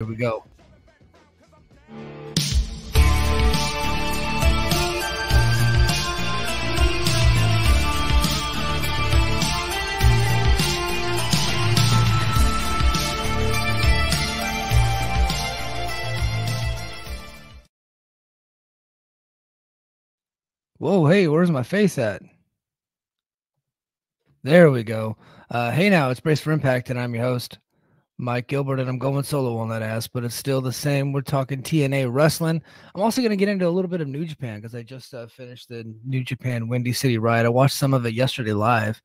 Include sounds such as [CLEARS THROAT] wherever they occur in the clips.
Here we go. Whoa, hey, where's my face at? There we go. Uh, hey, now it's Brace for Impact, and I'm your host, Mike Gilbert, and I'm going solo on that ass, but it's still the same. We're talking TNA wrestling. I'm also going to get into a little bit of New Japan because I just uh, finished the New Japan Windy City Riot. I watched some of it yesterday live.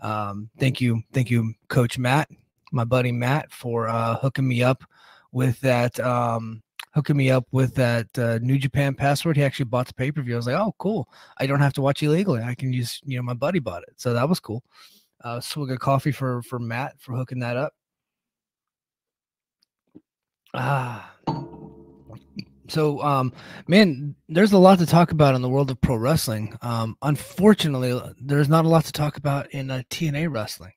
Um, thank you, thank you, Coach Matt, my buddy Matt, for uh, hooking me up with that. Um, hooking me up with that uh, New Japan password. He actually bought the pay per view. I was like, oh, cool. I don't have to watch illegally. I can use, you know, my buddy bought it, so that was cool. Uh, swig of coffee for for Matt for hooking that up. Ah. So, um, man, there's a lot to talk about in the world of pro wrestling. Um, unfortunately, there's not a lot to talk about in uh, TNA wrestling.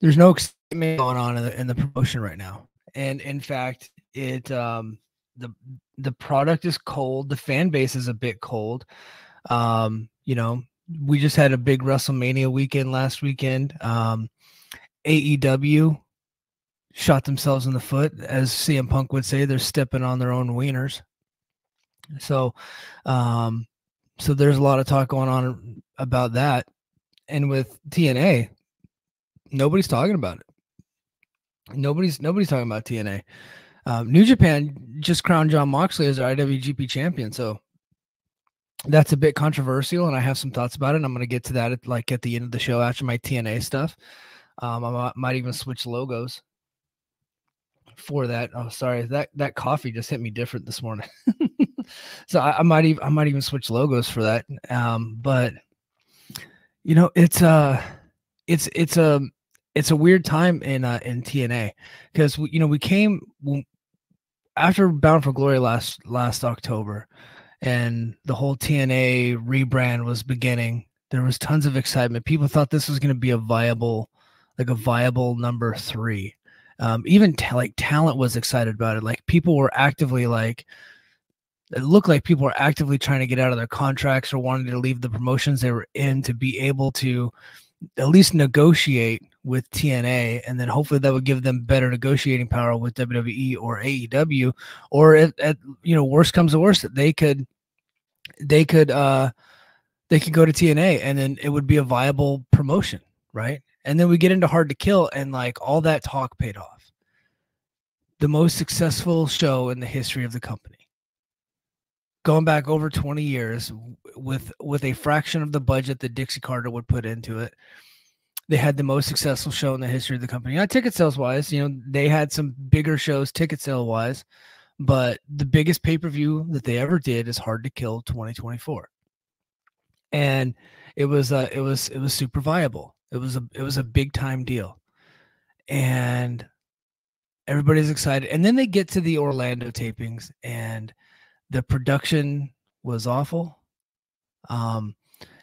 There's no excitement going on in the, in the promotion right now, and in fact, it um, the the product is cold. The fan base is a bit cold. Um, you know, we just had a big WrestleMania weekend last weekend. Um, AEW shot themselves in the foot, as CM Punk would say. They're stepping on their own wieners. So, um, so there's a lot of talk going on about that, and with TNA, nobody's talking about it. Nobody's nobody's talking about TNA. Um, New Japan just crowned Jon Moxley as their IWGP champion, so that's a bit controversial, and I have some thoughts about it. I'm going to get to that at, like at the end of the show after my TNA stuff. Um, I might even switch logos for that. Oh, sorry, that that coffee just hit me different this morning. [LAUGHS] so I, I, might even I might even switch logos for that. Um, but you know, it's uh it's it's a it's a weird time in uh in TNA because you know we came after Bound for Glory last last October and the whole TNA rebrand was beginning. There was tons of excitement. People thought this was going to be a viable, like a viable number three. Um, even like talent was excited about it. Like people were actively like, it looked like people were actively trying to get out of their contracts or wanting to leave the promotions they were in to be able to at least negotiate with TNA, and then hopefully that would give them better negotiating power with WWE or AEW, or at, at you know worst comes to worst, they could they could uh they could go to TNA, and then it would be a viable promotion, right? And then we get into Hard to Kill, and like all that talk paid off. The most successful show in the history of the company going back over 20 years with with a fraction of the budget that Dixie Carter would put into it. They had the most successful show in the history of the company. Not ticket sales wise, you know, they had some bigger shows ticket sale wise, but the biggest pay-per-view that they ever did is Hard to Kill 2024. And it was uh it was it was super viable. It was a it was a big time deal. And everybody's excited. And then they get to the Orlando tapings and the production was awful. Um,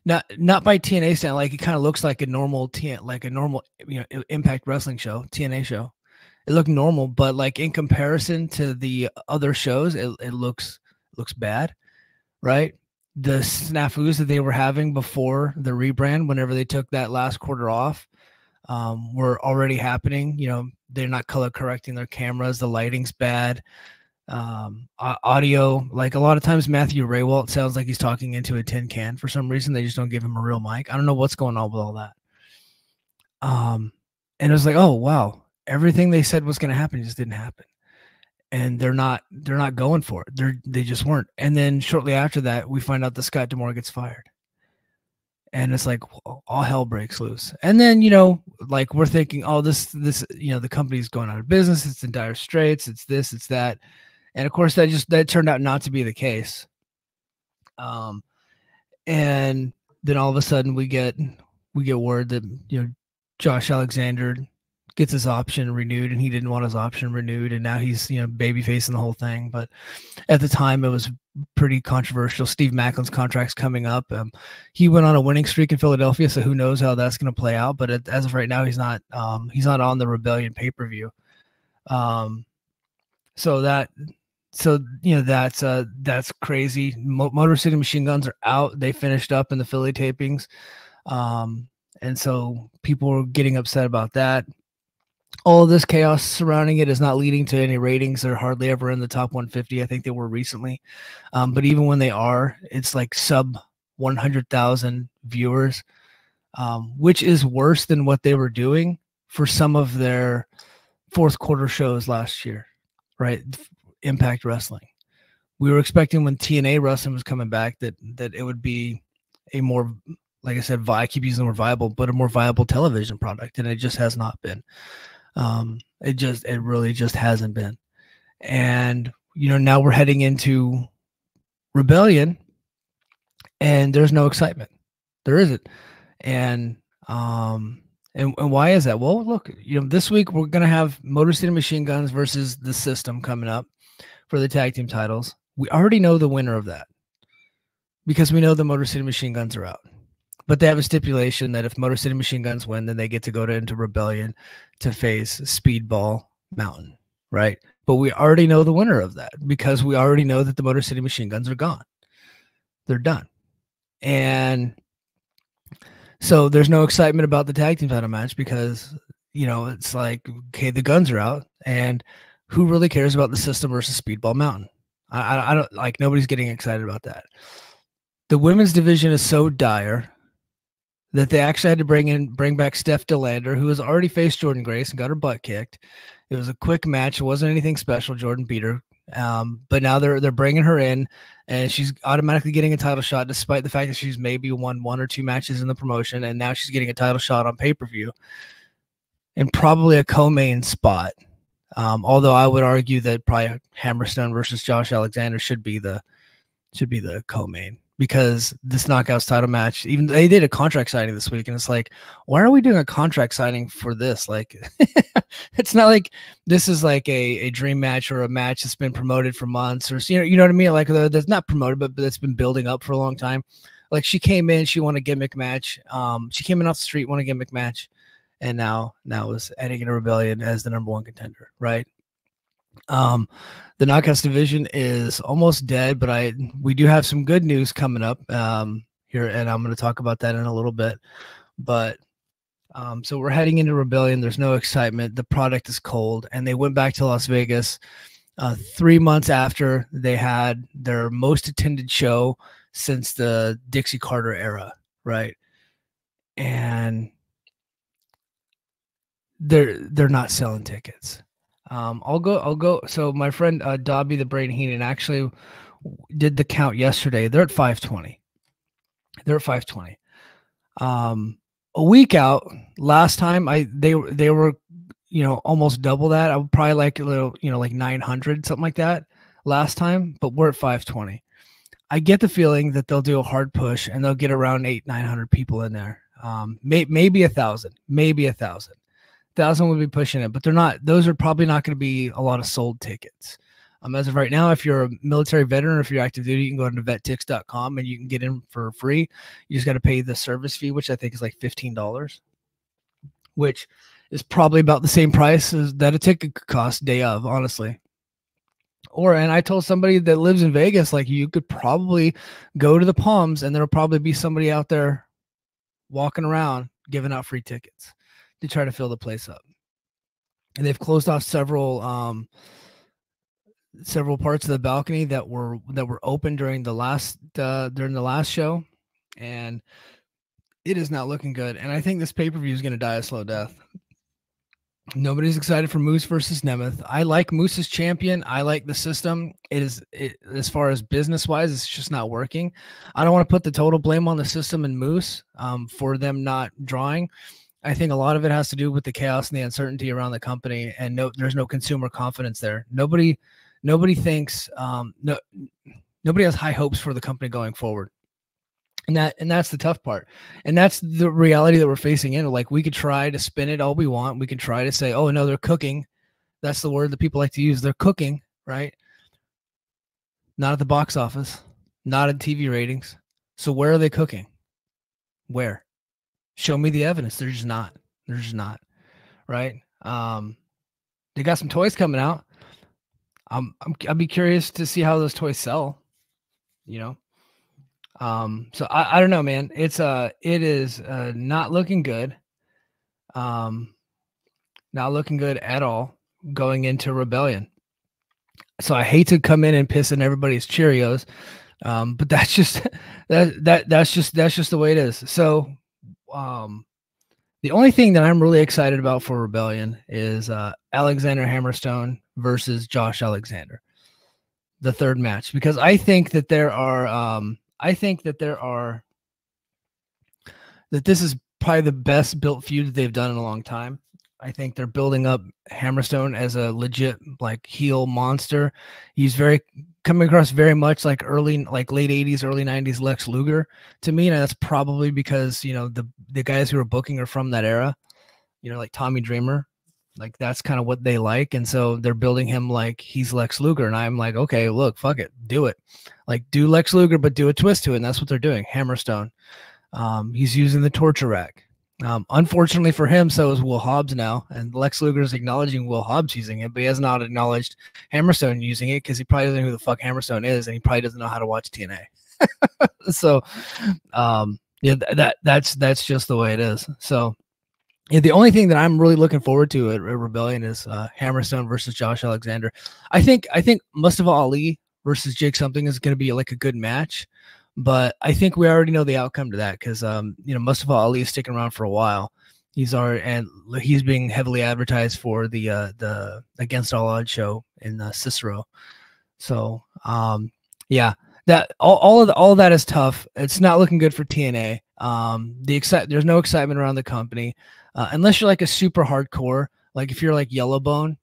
not not by TNA stand like it kind of looks like a normal TN like a normal you know Impact Wrestling show TNA show. It looked normal, but like in comparison to the other shows, it, it looks looks bad, right? The snafus that they were having before the rebrand, whenever they took that last quarter off, um, were already happening. You know, they're not color correcting their cameras. The lighting's bad. Um audio like a lot of times matthew Rehwoldt sounds like he's talking into a tin can for some reason. They just don't give him a real mic. I don't know what's going on with all that. Um and it was like oh wow. Everything they said was going to happen just didn't happen and they're not they're not going for it. They're they just weren't. And then shortly after that we find out that scott D'Amore gets fired. And it's like all hell breaks loose. And then you know like we're thinking oh this this you know the company's going out of business. It's in dire straits. It's this it's that. And of course that just that turned out not to be the case. Um and then all of a sudden we get we get word that you know josh alexander gets his option renewed and he didn't want his option renewed. And now he's you know baby facing the whole thing. But at the time it was pretty controversial. Steve maclin's contract's coming up. Um, he went on a winning streak in philadelphia so who knows how that's going to play out. But as of right now he's not um, he's not on the rebellion pay-per-view. Um, so that so you know that's uh that's crazy. Mo- Motor City Machine Guns are out. They finished up in the Philly tapings, um, and so people were getting upset about that. All this chaos surrounding it is not leading to any ratings. They're hardly ever in the top 150. I think they were recently, um, but even when they are, it's like sub 100,000 viewers, um, which is worse than what they were doing for some of their fourth quarter shows last year, right? Impact Wrestling. We were expecting when TNA Wrestling was coming back that that it would be a more, like I said, I keep using the word viable, but a more viable television product, and it just has not been. Um, it just, it really just hasn't been. And you know, now we're heading into rebellion, and there's no excitement. There isn't, and um, and, and why is that? Well, look, you know, this week we're gonna have Motor City Machine Guns versus the System coming up for the tag team titles. We already know the winner of that because we know the Motor City Machine Guns are out. But they have a stipulation that if Motor City Machine Guns win, then they get to go to, into Rebellion to face Speedball Mountain, right? But we already know the winner of that because we already know that the Motor City Machine Guns are gone. They're done. And so there's no excitement about the tag team title match because, you know, it's like, okay, the guns are out and who really cares about the system versus Speedball Mountain? I, I, I don't like nobody's getting excited about that. The women's division is so dire that they actually had to bring in bring back Steph De Lander, who has already faced Jordan Grace and got her butt kicked. It was a quick match; it wasn't anything special. Jordan beat her, um, but now they're they're bringing her in, and she's automatically getting a title shot, despite the fact that she's maybe won one or two matches in the promotion, and now she's getting a title shot on pay per view, and probably a co-main spot. Um, although I would argue that probably Hammerstone versus Josh Alexander should be the should be the co-main because this knockouts title match, even they did a contract signing this week, and it's like, why are we doing a contract signing for this? Like, [LAUGHS] it's not like this is like a, a dream match or a match that's been promoted for months or you know, you know what I mean? Like that's not promoted, but, that's been building up for a long time. Like she came in, she won a gimmick match. Um, she came in off the street, won a gimmick match and now now is heading into rebellion as the number one contender, right? Um, the knockouts division is almost dead, but I we do have some good news coming up um, here, and I'm going to talk about that in a little bit. But um, so we're heading into rebellion. There's no excitement. The product is cold, and they went back to Las Vegas uh, three months after they had their most attended show since the Dixie Carter era, right? And they're they're not selling tickets. Um, I'll go. I'll go. So my friend uh, Dobby the Brain Heenan actually did the count yesterday. They're at 520. They're at 520. Um, a week out. Last time I they were they were you know almost double that. I would probably like a little you know like 900 something like that last time, but we're at 520. I get the feeling that they'll do a hard push and they'll get around eight 900 people in there. Um, may, maybe a thousand, maybe a thousand thousand would be pushing it, but they're not. Those are probably not going to be a lot of sold tickets. Um, as of right now, if you're a military veteran or if you're active duty, you can go to vettix.com and you can get in for free. You just got to pay the service fee, which I think is like fifteen dollars, which is probably about the same price as that a ticket could cost day of, honestly. Or and I told somebody that lives in Vegas, like you could probably go to the Palms and there'll probably be somebody out there walking around giving out free tickets to try to fill the place up. And they've closed off several um several parts of the balcony that were that were open during the last uh during the last show and it is not looking good and i think this pay-per-view is going to die a slow death. Nobody's excited for moose versus nemeth. I like moose's champion. I like the system. It is it, as far as business wise it's just not working. I don't want to put the total blame on the system and moose um, for them not drawing I think a lot of it has to do with the chaos and the uncertainty around the company, and no, there's no consumer confidence there. Nobody, nobody thinks, um, no, nobody has high hopes for the company going forward, and that, and that's the tough part, and that's the reality that we're facing in. Like we could try to spin it all we want, we can try to say, oh no, they're cooking. That's the word that people like to use. They're cooking, right? Not at the box office, not in TV ratings. So where are they cooking? Where? Show me the evidence. They're just not. They're just not. Right. Um, they got some toys coming out. Um, I'm, I'll be curious to see how those toys sell. You know, um, so I, I don't know, man. It's uh, it is uh, not looking good. Um, not looking good at all going into rebellion. So I hate to come in and piss in everybody's Cheerios, um, but [LAUGHS] that's just that that that's just that's just the way it is. So, um, the only thing that I'm really excited about for Rebellion is uh, Alexander Hammerstone versus Josh Alexander, the third match, because I think that there are, um, I think that there are, that this is probably the best built feud that they've done in a long time. I think they're building up Hammerstone as a legit like heel monster. He's very coming across very much like early like late 80s early 90s Lex Luger to me and that's probably because you know the the guys who are booking are from that era. You know like Tommy Dreamer. Like that's kind of what they like and so they're building him like he's Lex Luger and I'm like okay, look, fuck it. Do it. Like do Lex Luger but do a twist to it and that's what they're doing. Hammerstone. Um, he's using the torture rack um, unfortunately for him, so is Will Hobbs now, and Lex Luger is acknowledging Will Hobbs using it, but he has not acknowledged Hammerstone using it because he probably doesn't know who the fuck Hammerstone is, and he probably doesn't know how to watch TNA. [LAUGHS] so, um, yeah, that that's that's just the way it is. So, yeah, the only thing that I'm really looking forward to at, Rebellion is uh, Hammerstone versus Josh Alexander. I think I think Mustafa Ali versus Jake something is going to be like a good match. But I think we already know the outcome to that because um, you know Mustafa Ali is sticking around for a while. He's already and he's being heavily advertised for the uh, the Against All Odds show in uh, Cicero. So um, yeah, that all, all of the, all of that is tough. It's not looking good for TNA. Um, the excite there's no excitement around the company uh, unless you're like a super hardcore, like if you're like Yellowbone,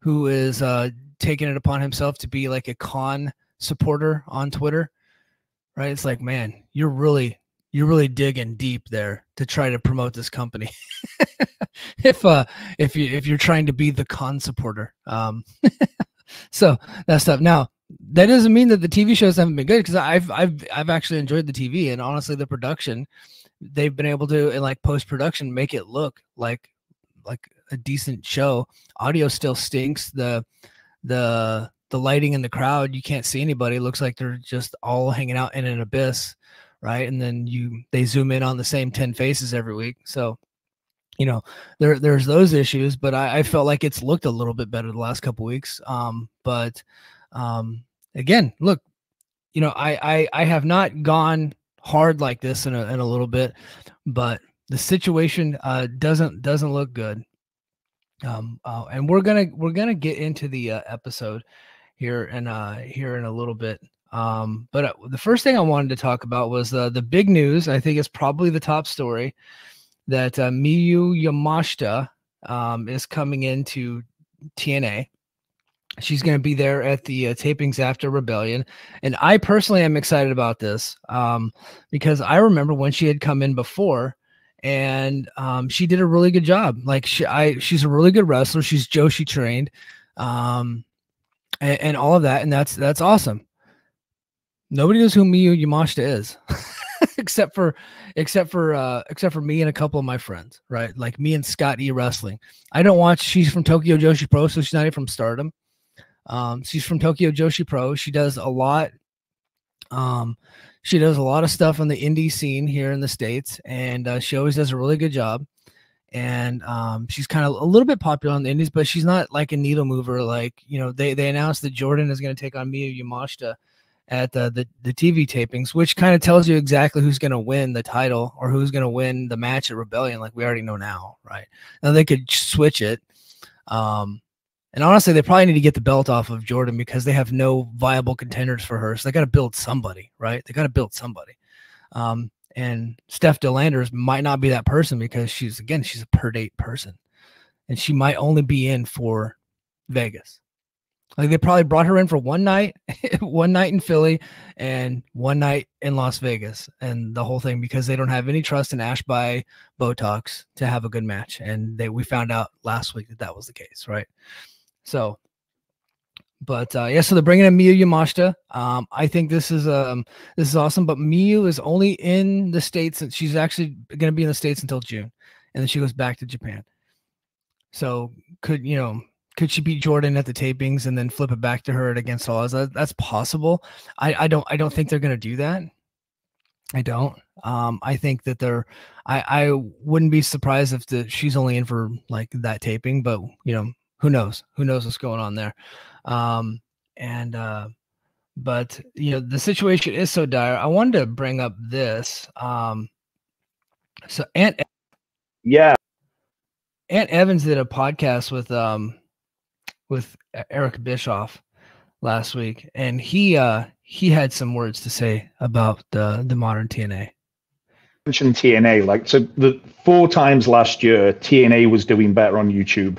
who is uh, taking it upon himself to be like a con supporter on Twitter right? It's like, man, you're really you're really digging deep there to try to promote this company. [LAUGHS] if uh if you if you're trying to be the con supporter. Um [LAUGHS] so that's stuff. Now that doesn't mean that the TV shows haven't been good because I've I've I've actually enjoyed the TV and honestly the production they've been able to in like post production make it look like like a decent show. Audio still stinks. The the the lighting in the crowd, you can't see anybody. It looks like they're just all hanging out in an abyss, right? And then you they zoom in on the same 10 faces every week. So, you know, there there's those issues, but I, I felt like it's looked a little bit better the last couple weeks. Um, but um again, look, you know, I I I have not gone hard like this in a in a little bit, but the situation uh doesn't doesn't look good. Um, uh, and we're gonna we're gonna get into the uh, episode here and uh here in a little bit. Um, but uh, the first thing I wanted to talk about was uh, the big news. I think it's probably the top story that uh, Miyu Yamashita um, is coming into TNA. She's going to be there at the uh, tapings after Rebellion, and I personally am excited about this um, because I remember when she had come in before, and um, she did a really good job. Like she, I, she's a really good wrestler. She's Joshi trained. Um, and, and all of that, and that's that's awesome. Nobody knows who Miyu Yamashita is. [LAUGHS] except for except for uh except for me and a couple of my friends right? Like me and scott e. Wrestling. I don't watch she's from tokyo joshi pro so she's not even from stardom. Um she's from tokyo joshi pro. She does a lot um she does a lot of stuff on the indie scene here in the states and uh, she always does a really good job and um, she's kind of a little bit popular on the indies, but she's not like a needle mover. Like you know, they they announced that Jordan is going to take on Miyu Yamashita at the, the the TV tapings, which kind of tells you exactly who's going to win the title or who's going to win the match at Rebellion. Like we already know now, right? Now they could switch it. Um, and honestly, they probably need to get the belt off of Jordan because they have no viable contenders for her. So they got to build somebody, right? They got to build somebody. Um, and Steph De Landers might not be that person because she's again she's a per date person, and she might only be in for Vegas. Like they probably brought her in for one night, [LAUGHS] one night in Philly, and one night in Las Vegas, and the whole thing because they don't have any trust in Ash by Botox to have a good match, and they we found out last week that that was the case, right? So but uh, yeah, so they're bringing in Miyu Yamashita. Um, I think this is um this is awesome. But Miyu is only in the states, and she's actually going to be in the states until June, and then she goes back to Japan. So could you know could she beat Jordan at the tapings and then flip it back to her at against all odds? That, that's possible. I, I don't I don't think they're gonna do that. I don't. Um, I think that they're. I I wouldn't be surprised if the she's only in for like that taping, but you know who knows? Who knows what's going on there? Um, and uh, but you know the situation is so dire. I wanted to bring up this. Um, so Ant, yeah, Ant Evans did a podcast with um with Eric Bischoff last week, and he uh he had some words to say about the the modern TNA. Mentioned TNA, like so the four times last year, TNA was doing better on YouTube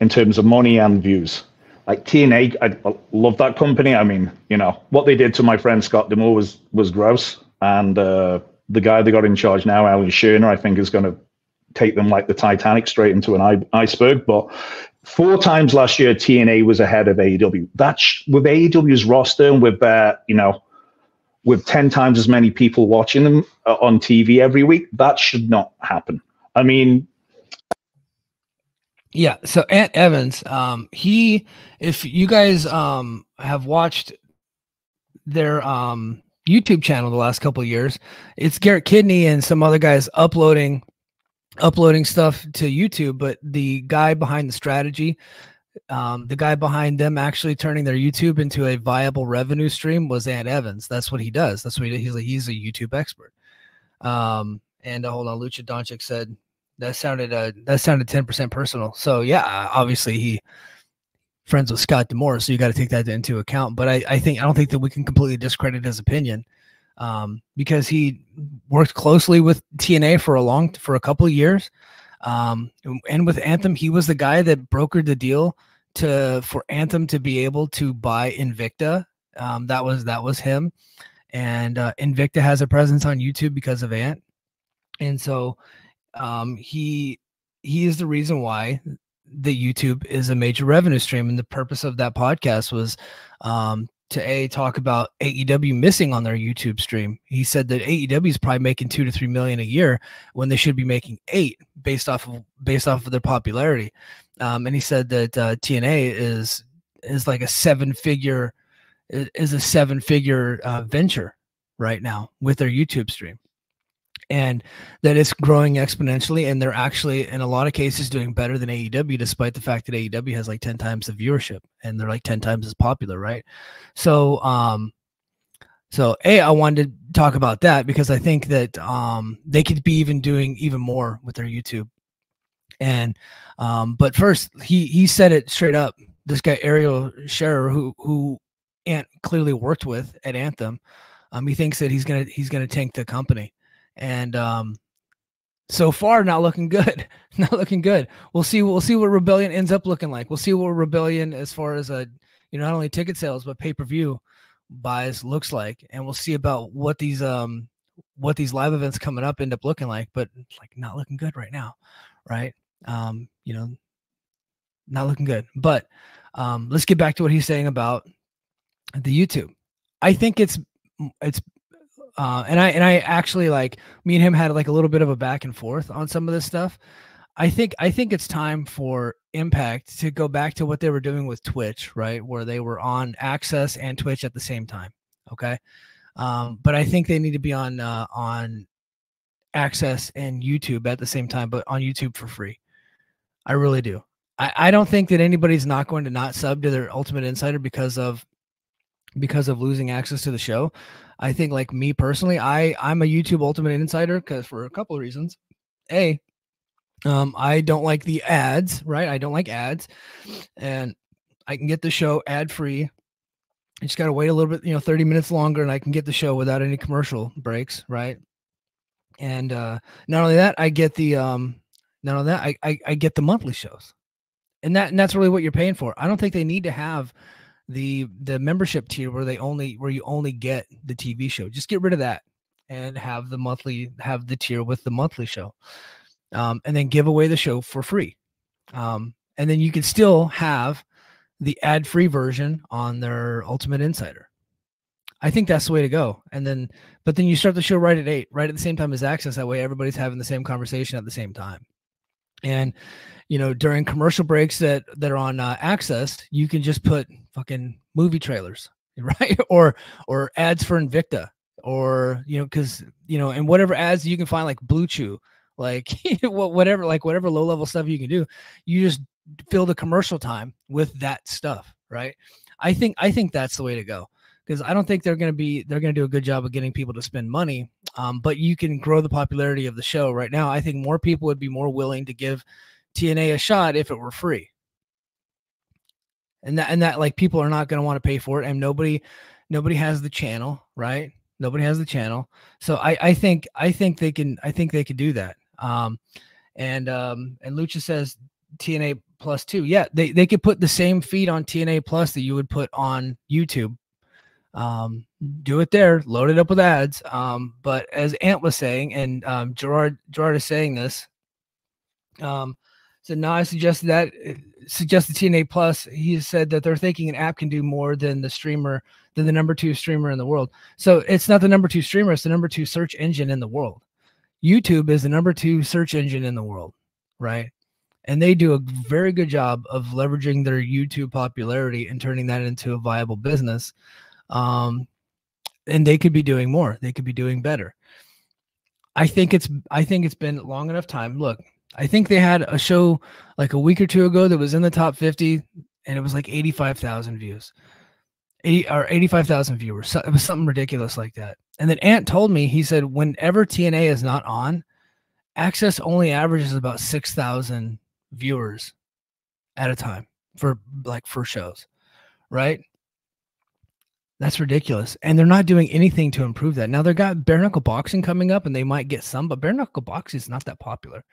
in terms of money and views. Like TNA, I, love that company. I mean, you know what they did to my friend Scott D'Amore was was gross, and uh, the guy they got in charge now, Alan Sherner, I think is going to take them like the Titanic straight into an iceberg. But four times last year, TNA was ahead of AEW. That's with AEW's roster and with uh, you know, with ten times as many people watching them uh, on TV every week. That should not happen. I mean, yeah. So Ant Evans, um, he, if you guys um have watched their um YouTube channel the last couple years, it's Garrett Kidney and some other guys uploading uploading stuff to YouTube, but the guy behind the strategy, um, the guy behind them actually turning their YouTube into a viable revenue stream was Ant Evans. That's what he does. That's what he, he's like. He's a YouTube expert. Um, and uh, hold on, Lucha Doncic said that sounded uh, that sounded ten percent personal. So yeah, obviously he friends with Scott D'Amore, so you got to take that into account. But I, I think I don't think that we can completely discredit his opinion um, because he worked closely with TNA for a long for a couple of years. Um, and with Anthem, he was the guy that brokered the deal to for Anthem to be able to buy Invicta. Um, that was that was him, and uh, Invicta has a presence on YouTube because of Ant, and so um, he he is the reason why the YouTube is a major revenue stream. And the purpose of that podcast was um, to a talk about AEW missing on their YouTube stream. He said that AEW is probably making two to three million a year when they should be making eight based off of based off of their popularity. Um, and he said that uh, TNA is is like a seven figure is a seven figure uh, venture right now with their YouTube stream and that it's growing exponentially and they're actually in a lot of cases doing better than AEW despite the fact that AEW has like 10 times the viewership and they're like 10 times as popular right? So um so a I wanted to talk about that because I think that um they could be even doing even more with their YouTube. And um but first he he said it straight up. This guy Ariel Shnerer who who Ant clearly worked with at Anthem um he thinks that he's gonna he's gonna tank the company and um, so far not looking good [LAUGHS] not looking good. We'll see we'll see what rebellion ends up looking like. We'll see what rebellion as far as a you know not only ticket sales but pay-per-view buys looks like and we'll see about what these um what these live events coming up end up looking like but like not looking good right now right? Um you know not looking good. But um let's get back to what he's saying about the youtube. I think it's it's uh, and I and I actually like me and him had like a little bit of a back and forth on some of this stuff. I think I think it's time for Impact to go back to what they were doing with Twitch, right, where they were on Access and Twitch at the same time. Okay, um, but I think they need to be on uh, on Access and YouTube at the same time, but on YouTube for free. I really do. I, I don't think that anybody's not going to not sub to their Ultimate Insider because of because of losing access to the show. I think like me personally, I I'm a YouTube Ultimate Insider because for a couple of reasons. A, um, I don't like the ads, right? I don't like ads, and I can get the show ad free. I just got to wait a little bit, you know, 30 minutes longer, and I can get the show without any commercial breaks, right? And uh, not only that, I get the um, not only that, I, I I get the monthly shows, and that and that's really what you're paying for. I don't think they need to have the the membership tier where they only where you only get the TV show. Just get rid of that and have the monthly have the tier with the monthly show, um, and then give away the show for free. Um, and then you can still have the ad free version on their Ultimate Insider. I think that's the way to go. And then, but then you start the show right at eight, right at the same time as Access. That way, everybody's having the same conversation at the same time. And you know, during commercial breaks that that are on uh, Access, you can just put fucking movie trailers, [LAUGHS] right? or or ads for Invicta, or you know, because you know, and whatever ads you can find, like Blue Chew, like [LAUGHS] whatever, like whatever low level stuff you can do, you just fill the commercial time with that stuff, right? I think I think that's the way to go because I don't think they're going to be they're going to do a good job of getting people to spend money. Um, but you can grow the popularity of the show right now. I think more people would be more willing to give TNA a shot if it were free. And that and that like people are not going to want to pay for it, and nobody nobody has the channel, right? Nobody has the channel, so I I think I think they can I think they could do that. Um, and um and Lucha says TNA plus two. Yeah, they they could put the same feed on TNA plus that you would put on YouTube. Um, do it there, load it up with ads. Um, but as Ant was saying, and um, Gerard Gerard is saying this, um, so now I suggested that uh, suggested TNA Plus. He said that they're thinking an app can do more than the streamer, than the number two streamer in the world. So it's not the number two streamer; it's the number two search engine in the world. YouTube is the number two search engine in the world, right? And they do a very good job of leveraging their YouTube popularity and turning that into a viable business. Um, and they could be doing more. They could be doing better. I think it's I think it's been long enough time. Look, I think they had a show like a week or two ago that was in the top 50 and it was like 85,000 views. 80 or 85,000 viewers. So it was something ridiculous like that. And then Ant told me, he said, whenever TNA is not on, Access only averages about 6,000 viewers at a time for like for shows, right? That's ridiculous. And they're not doing anything to improve that. Now they've got bare knuckle boxing coming up and they might get some, but bare knuckle boxing is not that popular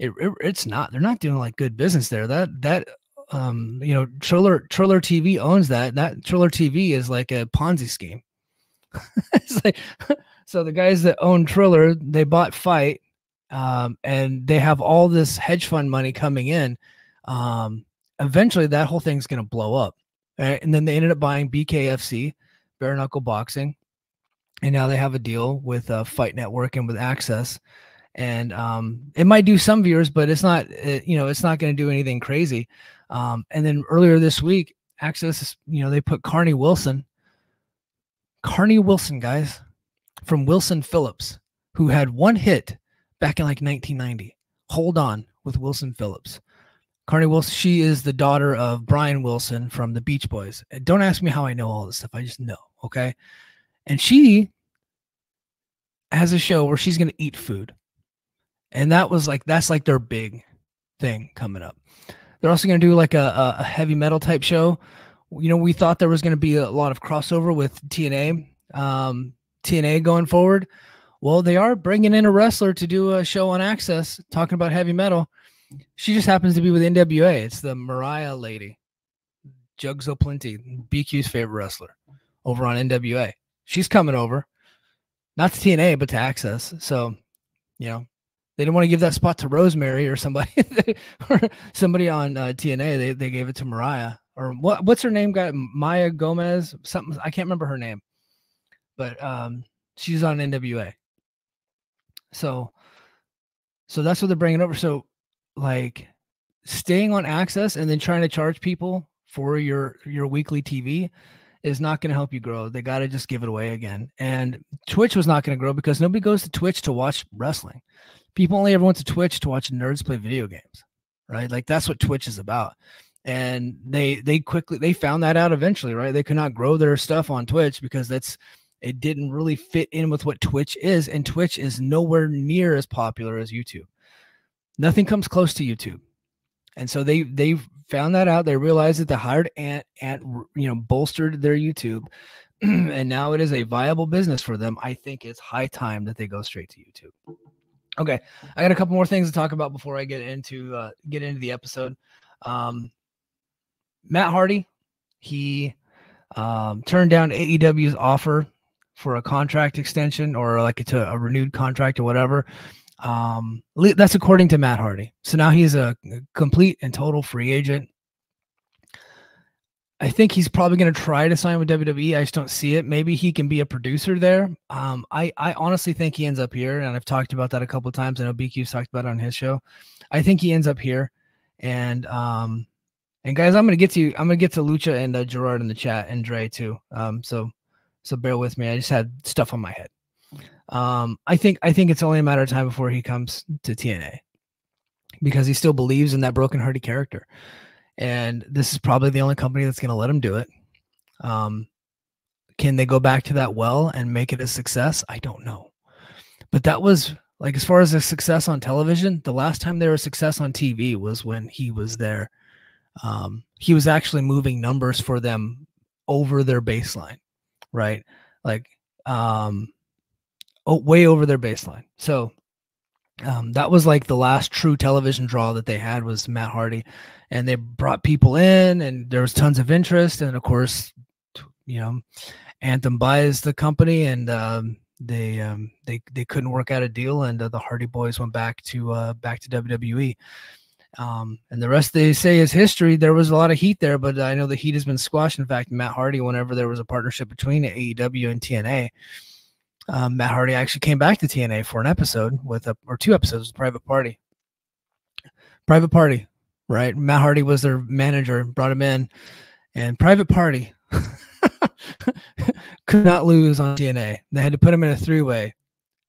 it, it, it's not. They're not doing like good business there. That that um you know Triller Triller TV owns that. That Triller TV is like a Ponzi scheme. [LAUGHS] it's like [LAUGHS] so the guys that own Triller they bought FITE um, and they have all this hedge fund money coming in. Um, eventually that whole thing's gonna blow up. Right? And then they ended up buying BKFC, bare knuckle boxing, and now they have a deal with uh, Fight Network and with Access and um, it might do some viewers, but it's not, it, you know, it's not going to do anything crazy. Um, and then earlier this week, Access, you know, they put Carnie Wilson, Carnie Wilson, guys, from Wilson Phillips, who had one hit back in like 1990. Hold on with Wilson Phillips. Carnie Wilson, she is the daughter of Brian Wilson from the Beach Boys. Don't ask me how I know all this stuff. I just know. Okay. And she has a show where she's going to eat food and that was like that's like their big thing coming up. They're also going to do like a, a heavy metal type show. You know, we thought there was going to be a lot of crossover with TNA, um, TNA going forward. Well, they are bringing in a wrestler to do a show on Access talking about heavy metal. She just happens to be with NWA. It's the Mariah lady, Jugs O'Plenty, BQ's favorite wrestler over on NWA. She's coming over, not to TNA, but to Access. So, you know, they didn't want to give that spot to Rosemary or somebody [LAUGHS] or somebody on uh, TNA. They they gave it to Mariah or what what's her name? Got Maya Gomez something. I can't remember her name, but um, she's on NWA. So so that's what they're bringing over. So like staying on access and then trying to charge people for your your weekly TV is not going to help you grow. They got to just give it away again. And Twitch was not going to grow because nobody goes to Twitch to watch wrestling people only ever went to Twitch to watch nerds play video games, right? Like that's what Twitch is about. And they they quickly they found that out eventually, right? They could not grow their stuff on Twitch because that's it didn't really fit in with what Twitch is, and Twitch is nowhere near as popular as YouTube. Nothing comes close to YouTube. And so they they found that out. They realized that the hired ant ant you know bolstered their YouTube, [CLEARS THROAT] and now it is a viable business for them. I think it's high time that they go straight to YouTube. Okay, I got a couple more things to talk about before I get into uh, get into the episode. Um, Matt Hardy, he um, turned down AEW's offer for a contract extension or like a, a renewed contract or whatever. Um, that's according to Matt Hardy. So now he's a complete and total free agent. I think he's probably going to try to sign with WWE. I just don't see it. Maybe he can be a producer there. Um, I, I honestly think he ends up here, and I've talked about that a couple times. I know BQ's talked about it on his show. I think he ends up here, and um, and guys, I'm gonna get to you. I'm gonna get to Lucha and uh, Gerard in the chat and Dre too. Um, so so bear with me. I just had stuff on my head. Um, I think I think it's only a matter of time before he comes to TNA because he still believes in that broken-hearted character and this is probably the only company that's going to let him do it. Um, can they go back to that well and make it a success? I don't know, but that was like as far as a success on television. The last time they were a success on TV was when he was there. Um, he was actually moving numbers for them over their baseline, right? Like, um, oh, way over their baseline. So um, that was like the last true television draw that they had was Matt Hardy, and they brought people in, and there was tons of interest, and of course, you know, Anthem buys the company, and um, they um, they they couldn't work out a deal, and uh, the Hardy Boys went back to uh, back to WWE. Um, and the rest they say is history. There was a lot of heat there, but I know the heat has been squashed. In fact, Matt Hardy, whenever there was a partnership between AEW and TNA, um, Matt Hardy actually came back to TNA for an episode with a or two episodes, of Private Party. Private Party, right? Matt Hardy was their manager, brought him in, and Private Party [LAUGHS] could not lose on TNA. They had to put him in a three way,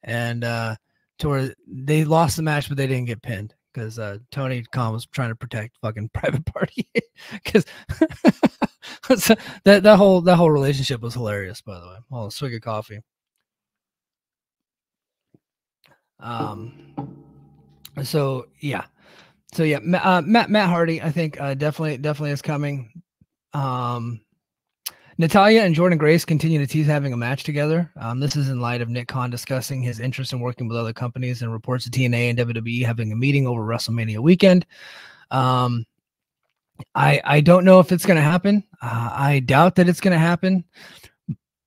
and uh, to where they lost the match, but they didn't get pinned because uh, Tony Khan was trying to protect fucking [LAUGHS] Private Party because [LAUGHS] that that whole that whole relationship was hilarious. By the way, oh, swig of coffee. Um, so yeah, so yeah, uh, Matt Matt Hardy, I think uh, definitely definitely is coming. Um, Natalya and Jordan Grace continue to tease having a match together. Um, this is in light of Nick Khan discussing his interest in working with other companies and reports of TNA and WWE having a meeting over WrestleMania weekend. Um, I I don't know if it's going to happen. Uh, I doubt that it's going to happen,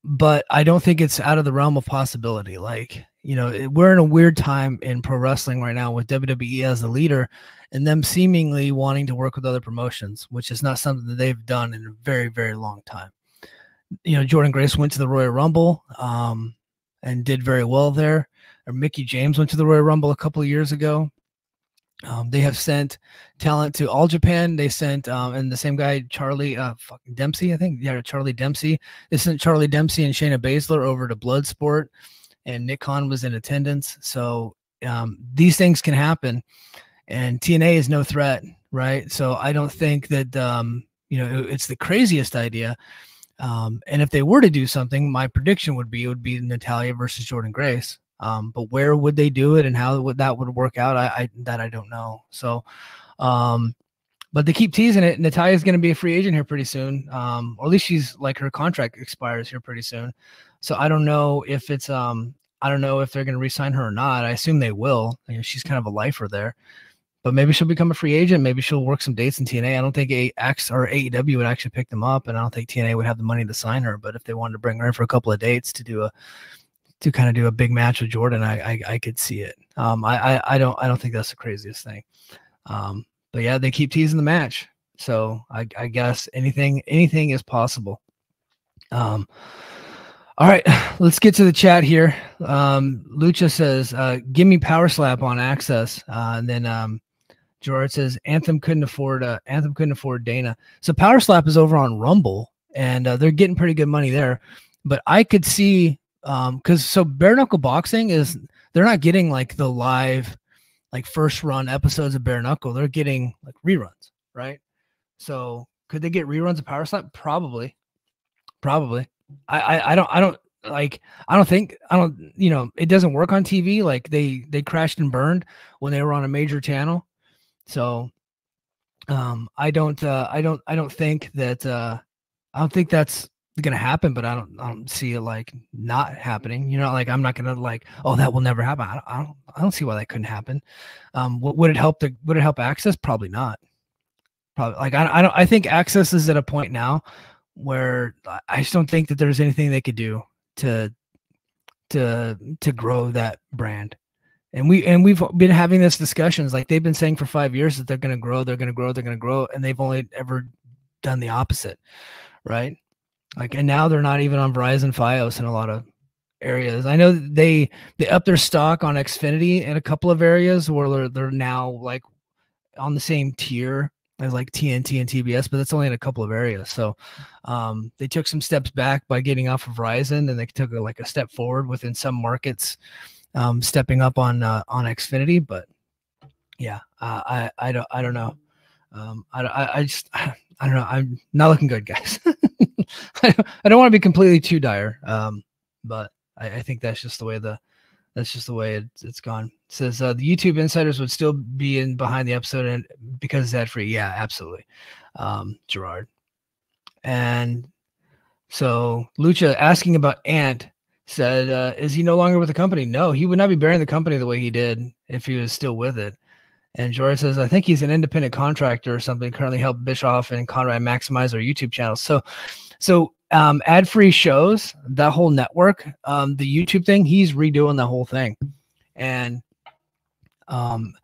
but I don't think it's out of the realm of possibility. Like you know, we're in a weird time in pro wrestling right now with WWE as the leader and them seemingly wanting to work with other promotions, which is not something that they've done in a very, very long time. You know, Jordan Grace went to the Royal Rumble um, and did very well there. Or Mickie James went to the Royal Rumble a couple of years ago. Um, they have sent talent to All Japan. They sent um, and the same guy Charlie uh, Dempsey, I think. Yeah, Charlie Dempsey. They sent Charlie Dempsey and Shayna Baszler over to Bloodsport and Nick Khan was in attendance. So um, these things can happen, and TNA is no threat, right? So I don't think that um, you know it's the craziest idea. Um, and if they were to do something, my prediction would be it would be Natalya versus Jordan Grace. Um, but where would they do it and how would that would work out? I, I that I don't know. So, um, but they keep teasing it. Natalya's going to be a free agent here pretty soon, um, or at least she's like her contract expires here pretty soon. So I don't know if it's um I don't know if they're going to resign her or not. I assume they will. You know, she's kind of a lifer there. But maybe she'll become a free agent. Maybe she'll work some dates in TNA. I don't think AX or AEW would actually pick them up, and I don't think TNA would have the money to sign her. But if they wanted to bring her in for a couple of dates to do a to kind of do a big match with Jordan, I I, I could see it. Um, I, I I don't I don't think that's the craziest thing. Um, but yeah, they keep teasing the match, so I I guess anything anything is possible. Um, all right, [SIGHS] let's get to the chat here. Um, Lucha says, uh, "Give me power slap on access," uh, and then um, Gerard says, "Anthem couldn't afford uh, Anthem couldn't afford Dana." So power slap is over on Rumble, and uh, they're getting pretty good money there. But I could see because um, so bare knuckle boxing is they're not getting like the live, like first run episodes of bare knuckle. They're getting like reruns, right? So could they get reruns of power slap? Probably, probably. I, I, don't I don't like I don't think I don't you know it doesn't work on TV like they they crashed and burned when they were on a major channel. So um I don't uh I don't I don't think that uh I don't think that's gonna happen, but I don't I don't see it like not happening. You know, like I'm not gonna like, oh, that will never happen. I don't I don't, I don't see why that couldn't happen. Um, what would it help to would it help access? Probably not. Probably like I, I don't I think access is at a point now where I just don't think that there's anything they could do to to to grow that brand. And we and we've been having this discussions like they've been saying for 5 years that they're going to grow, they're going to grow, they're going to grow and they've only ever done the opposite, right? Like, and now they're not even on Verizon FiOS in a lot of areas. I know they they up their stock on Xfinity in a couple of areas where they're, they're now like on the same tier as like TNT and TBS, but that's only in a couple of areas. So um, they took some steps back by getting off of Verizon, and they took a, like a step forward within some markets, um, stepping up on uh, on Xfinity. But yeah, uh, I I don't I don't know. Um, I, I, I just [SIGHS] I don't know. I'm not looking good, guys. [LAUGHS] I don't, I don't want to be completely too dire, um, but I, I think that's just the way the that's just the way it, has gone. It says uh, the YouTube insiders would still be in behind the episode and because ad free. Yeah, absolutely, um, Gerard. And so Lucha asking about Ant said, uh, "Is he no longer with the company? No, he would not be bearing the company the way he did if he was still with it." And Jordan says, I think he's an independent contractor or something, currently help Bischoff and Conrad maximize our YouTube channels. So, so um, ad free shows, that whole network, um, the YouTube thing, he's redoing the whole thing. And um,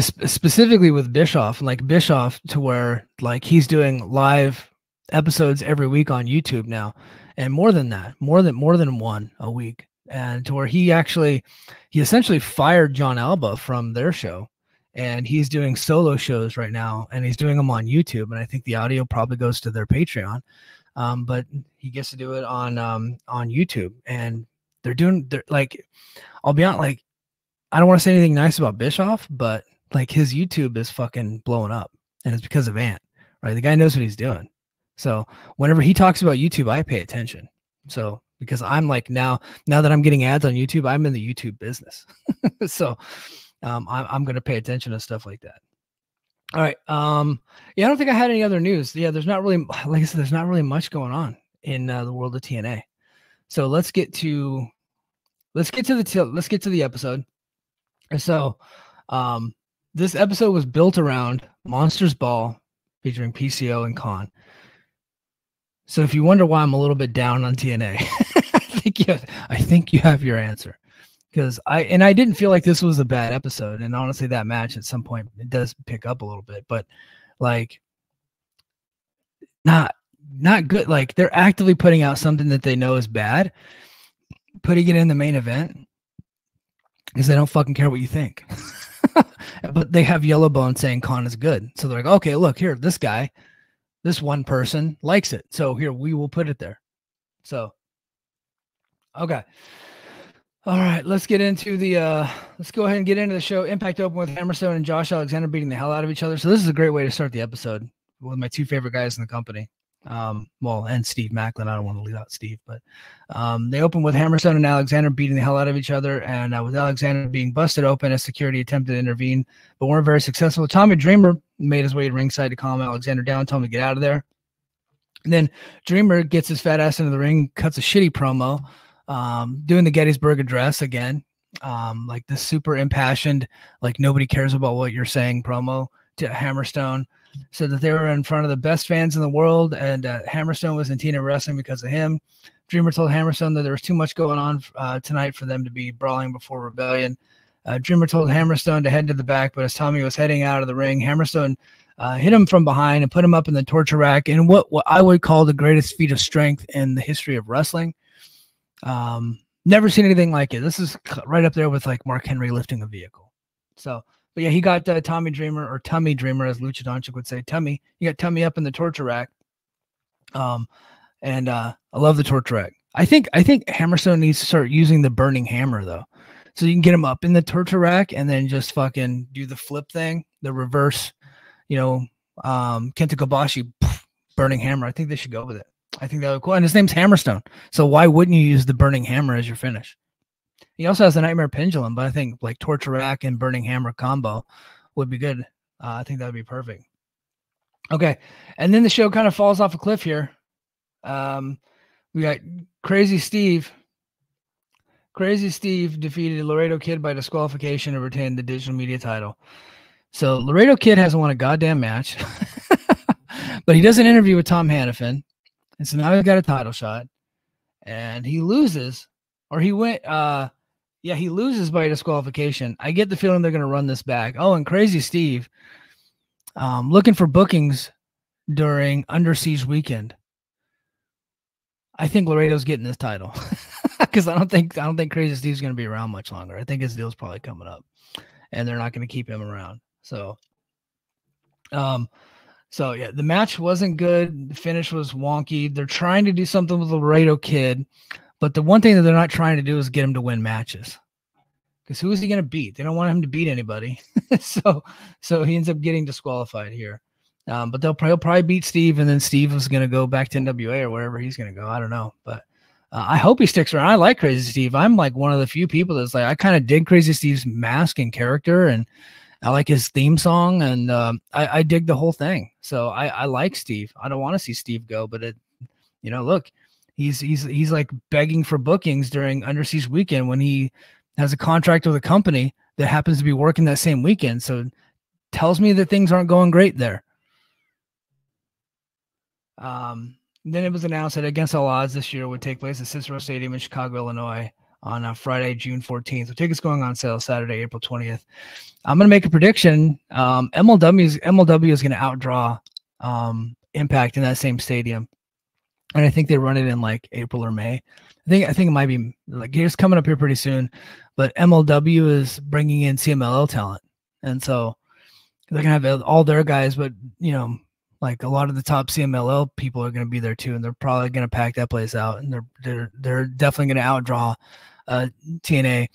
specifically with Bischoff, like Bischoff, to where like he's doing live episodes every week on YouTube now, and more than that, more than more than one a week, and to where he actually he essentially fired Jon Alba from their show and he's doing solo shows right now and he's doing them on YouTube and I think the audio probably goes to their Patreon um, but he gets to do it on um, on YouTube, and they're doing they're like, I'll be honest, like, I don't want to say anything nice about Bischoff, but like his YouTube is fucking blowing up, and it's because of Ant, right? The guy knows what he's doing. So whenever he talks about YouTube, I pay attention. So because I'm like now now that I'm getting ads on YouTube, I'm in the YouTube business. [LAUGHS] so um, I'm, I'm going to pay attention to stuff like that. All right. Um, yeah, I don't think I had any other news. Yeah, there's not really, [SIGHS] like I said, there's not really much going on in uh, the world of TNA. So let's get to, let's get to the, t- let's get to the episode. So, um, this episode was built around Monsters Ball featuring PCO and Kon. So if you wonder why I'm a little bit down on TNA, [LAUGHS] I think you have, I think you have your answer because I and I didn't feel like this was a bad episode. And honestly, that match at some point it does pick up a little bit, but like not not good. Like they're actively putting out something that they know is bad, putting it in the main event because they don't fucking care what you think. [LAUGHS] but they have Yellowbone saying Kon is good, so they're like, okay, look here, this guy, this one person likes it, so here we will put it there. So, okay. All right, let's get into the uh let's go ahead and get into the show. Impact Open with Hammerstone and Josh Alexander beating the hell out of each other. So this is a great way to start the episode with my two favorite guys in the company. Um, well, and Steve Maclin. I don't want to leave out Steve, but um, they open with Hammerstone and Alexander beating the hell out of each other, and uh, with Alexander being busted open as security attempted to intervene, but weren't very successful. Tommy Dreamer made his way to ringside to calm Alexander down, tell him to get out of there. And then Dreamer gets his fat ass into the ring, cuts a shitty promo um, doing the Gettysburg Address again, um, like the super impassioned, like nobody cares about what you're saying promo to Hammerstone. Said that they were in front of the best fans in the world, and uh, Hammerstone was in TNA Wrestling because of him. Dreamer told Hammerstone that there was too much going on uh, tonight for them to be brawling before Rebellion. Uh, Dreamer told Hammerstone to head to the back, but as Tommy was heading out of the ring, Hammerstone uh, hit him from behind and put him up in the torture rack in what, what I would call the greatest feat of strength in the history of wrestling. Um, never seen anything like it. This is right up there with like Mark Henry lifting a vehicle. So, but yeah, he got uh, Tommy Dreamer or Tummy Dreamer, as Lucha Doncic would say. Tummy, you got Tummy up in the torture rack. Um, and uh, I love the torture rack. I think I think Hammerstone needs to start using the burning hammer though, so you can get him up in the torture rack and then just fucking do the flip thing, the reverse, you know, um, Kenta Kobashi burning hammer. I think they should go with it. I think that would cool. And his name's Hammerstone. So why wouldn't you use the burning hammer as your finish? He also has the nightmare pendulum, but I think like torture rack and burning hammer combo would be good. Uh, I think that would be perfect. Okay. And then the show kind of falls off a cliff here. Um, we got Crazy Steve. Crazy Steve defeated Laredo Kid by disqualification and retained the digital media title. So Laredo Kid hasn't won a goddamn match, [LAUGHS] but he does an interview with Tom Hannifan. And so now he's got a title shot and he loses or he went uh yeah, he loses by disqualification. I get the feeling they're going to run this back. Oh, and Crazy Steve um looking for bookings during Under Siege weekend, I think Laredo's getting this title [LAUGHS] because I don't think I don't think Crazy Steve's going to be around much longer. I think his deal's probably coming up, and they're not going to keep him around. So, um, so yeah, the match wasn't good. The finish was wonky. They're trying to do something with Laredo kid, but the one thing that they're not trying to do is get him to win matches. Because who is he going to beat? They don't want him to beat anybody. [LAUGHS] so, so he ends up getting disqualified here. Um, but they'll probably, probably beat Steve, and then Steve is going to go back to NWA or wherever he's going to go. I don't know, but uh, I hope he sticks around. I like Crazy Steve. I'm like one of the few people that's like I kind of dig Crazy Steve's mask and character, and I like his theme song, and um, I, I, dig the whole thing. So I, I like Steve. I don't want to see Steve go, but it, you know, look, he's he's he's like begging for bookings during Under Siege weekend when he has a contract with a company that happens to be working that same weekend. So tells me that things aren't going great there. Um, then it was announced that Against All Odds this year would take place at Cicero Stadium in Chicago, Illinois on uh, Friday, June 14th. The tickets going on sale Saturday, April 20th. I'm going to make a prediction. Um, MLW is, MLW is going to outdraw um, Impact in that same stadium. And I think they run it in like April or May. I think I think it might be like here's coming up here pretty soon, but MLW is bringing in CMLL talent, and so they're gonna have all their guys. But you know, like a lot of the top CMLL people are going to be there too, and they're probably going to pack that place out, and they're they're they're definitely going to outdraw uh, TNA,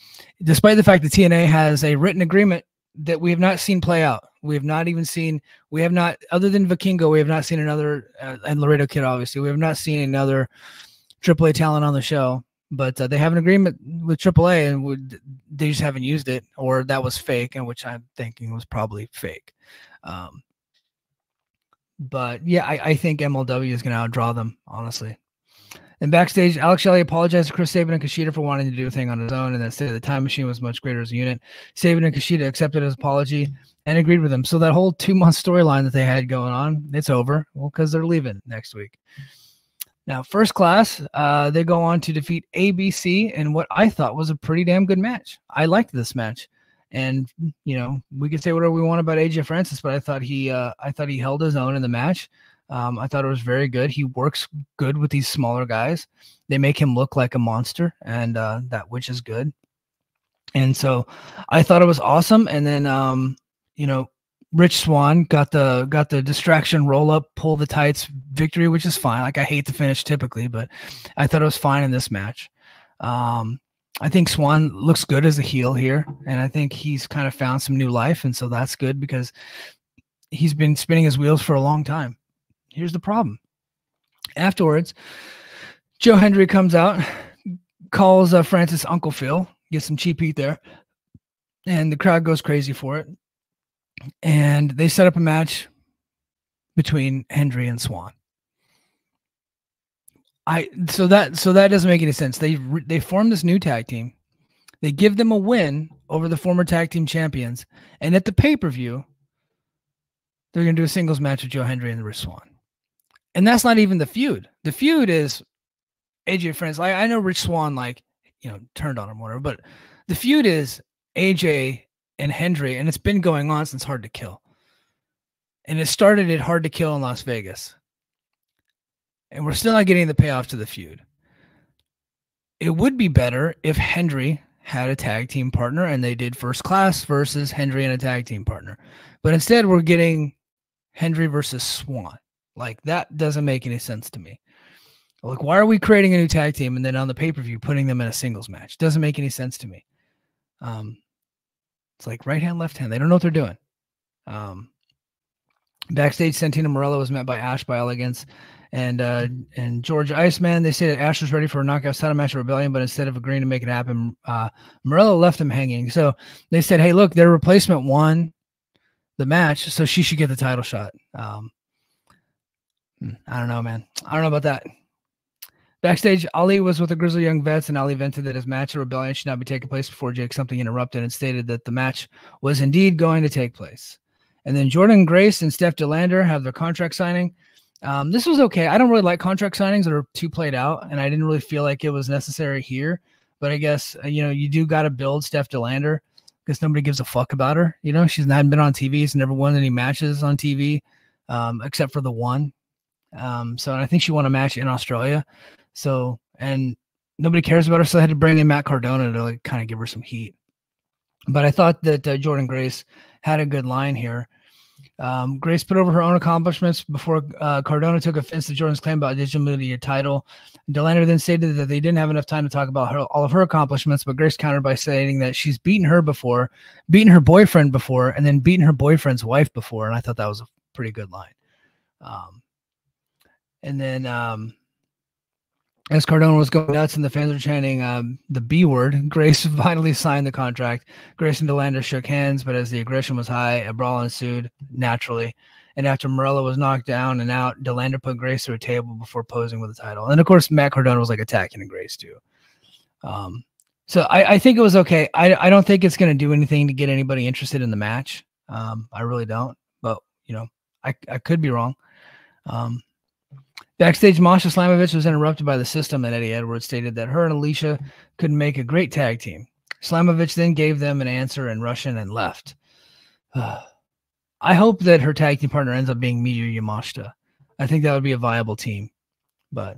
despite the fact that TNA has a written agreement that we have not seen play out. We have not even seen. We have not, other than Vikingo, we have not seen another, uh, and Laredo Kid, obviously, we have not seen another AAA talent on the show. But uh, they have an agreement with AAA, and would, they just haven't used it, or that was fake, and which I'm thinking was probably fake. Um, but yeah, I, I think MLW is going to outdraw them, honestly. And backstage, Alex Shelley apologized to Chris Sabin and Kushida for wanting to do a thing on his own, and that said the time machine was much greater as a unit. Sabin and Kushida accepted his apology and agreed with him. So that whole two month storyline that they had going on, it's over. Well, because they're leaving next week. Now, first class, uh, they go on to defeat ABC in what I thought was a pretty damn good match. I liked this match. And you know, we can say whatever we want about AJ Francis, but I thought he, uh, I thought he held his own in the match. Um, I thought it was very good. He works good with these smaller guys. They make him look like a monster, and uh, that which is good. And so, I thought it was awesome. And then, um, you know, Rich Swann got the got the distraction roll up, pull the tights victory, which is fine. Like I hate the finish typically, but I thought it was fine in this match. Um, I think Swann looks good as a heel here, and I think he's kind of found some new life, and so that's good because he's been spinning his wheels for a long time. Here's the problem. Afterwards, Joe Hendry comes out, calls uh, Francis Uncle Phil, gets some cheap heat there, and the crowd goes crazy for it. And they set up a match between Hendry and Swann. I so that so that doesn't make any sense. They they form this new tag team. They give them a win over the former tag team champions, and at the pay per view, they're going to do a singles match with Joe Hendry and Rich Swann. And that's not even the feud. The feud is AJ Francis. Like I know Rich Swann, like you know turned on him whatever, but the feud is AJ and Hendry, and it's been going on since Hard to Kill. And it started at Hard to Kill in Las Vegas and we're still not getting the payoff to the feud. It would be better if Hendry had a tag team partner and they did first class versus Hendry and a tag team partner. But instead, we're getting Hendry versus Swann. Like, that doesn't make any sense to me. Like, why are we creating a new tag team and then on the pay per view putting them in a singles match? Doesn't make any sense to me. Um, it's like right hand, left hand. They don't know what they're doing. Um, backstage, Santino Marella was met by Ash by Elegance and uh, and George Iceman. They say that Ash was ready for a knockout title match of Rebellion, but instead of agreeing to make it happen, uh, Marella left him hanging. So they said, "Hey, look, their replacement won the match, so she should get the title shot." Um, I don't know, man. I don't know about that. Backstage, Ali was with the Grizzly Young Vets, and Ali vented that his match at Rebellion should not be taking place before Jake something interrupted and stated that the match was indeed going to take place. And then Jordynne Grace and Steph De Lander have their contract signing. Um, this was okay. I don't really like contract signings that are too played out, and I didn't really feel like it was necessary here. But I guess uh, you know you do got to build Steph De Lander because nobody gives a fuck about her. You know, she's not been on TV. She's never won any matches on TV. um, except for the one. Um, so I think she won a match in Australia. So and nobody cares about her, so I had to bring in Matt Cardona to like kind of give her some heat. But I thought that uh, Jordynne Grace had a good line here. Um, Grace put over her own accomplishments before uh, Cardona took offense to Jordynne's claim about digital media title. De Lander then stated that they didn't have enough time to talk about her, all of her accomplishments, but Grace countered by stating that she's beaten her before, beaten her boyfriend before, and then beaten her boyfriend's wife before. And I thought that was a pretty good line. Um, and then um, as Cardona was going nuts and the fans were chanting um, the B word, [LAUGHS] Grace finally signed the contract. Grace and De Lander shook hands, but as the aggression was high, a brawl ensued naturally. And after Marella was knocked down and out, De Lander put Grace through a table before posing with the title. And of course, Matt Cardona was like attacking Grace too. Um, so I, I, think it was okay. I, I don't think it's going to do anything to get anybody interested in the match. Um, I really don't. But you know, I, I could be wrong. Um, Backstage, Masha Slamovich was interrupted by the system, and Eddie Edwards stated that her and Alicia could make a great tag team. Slamovich then gave them an answer in Russian and left. [SIGHS] I hope that her tag team partner ends up being Miyu Yamashita. I think that would be a viable team, but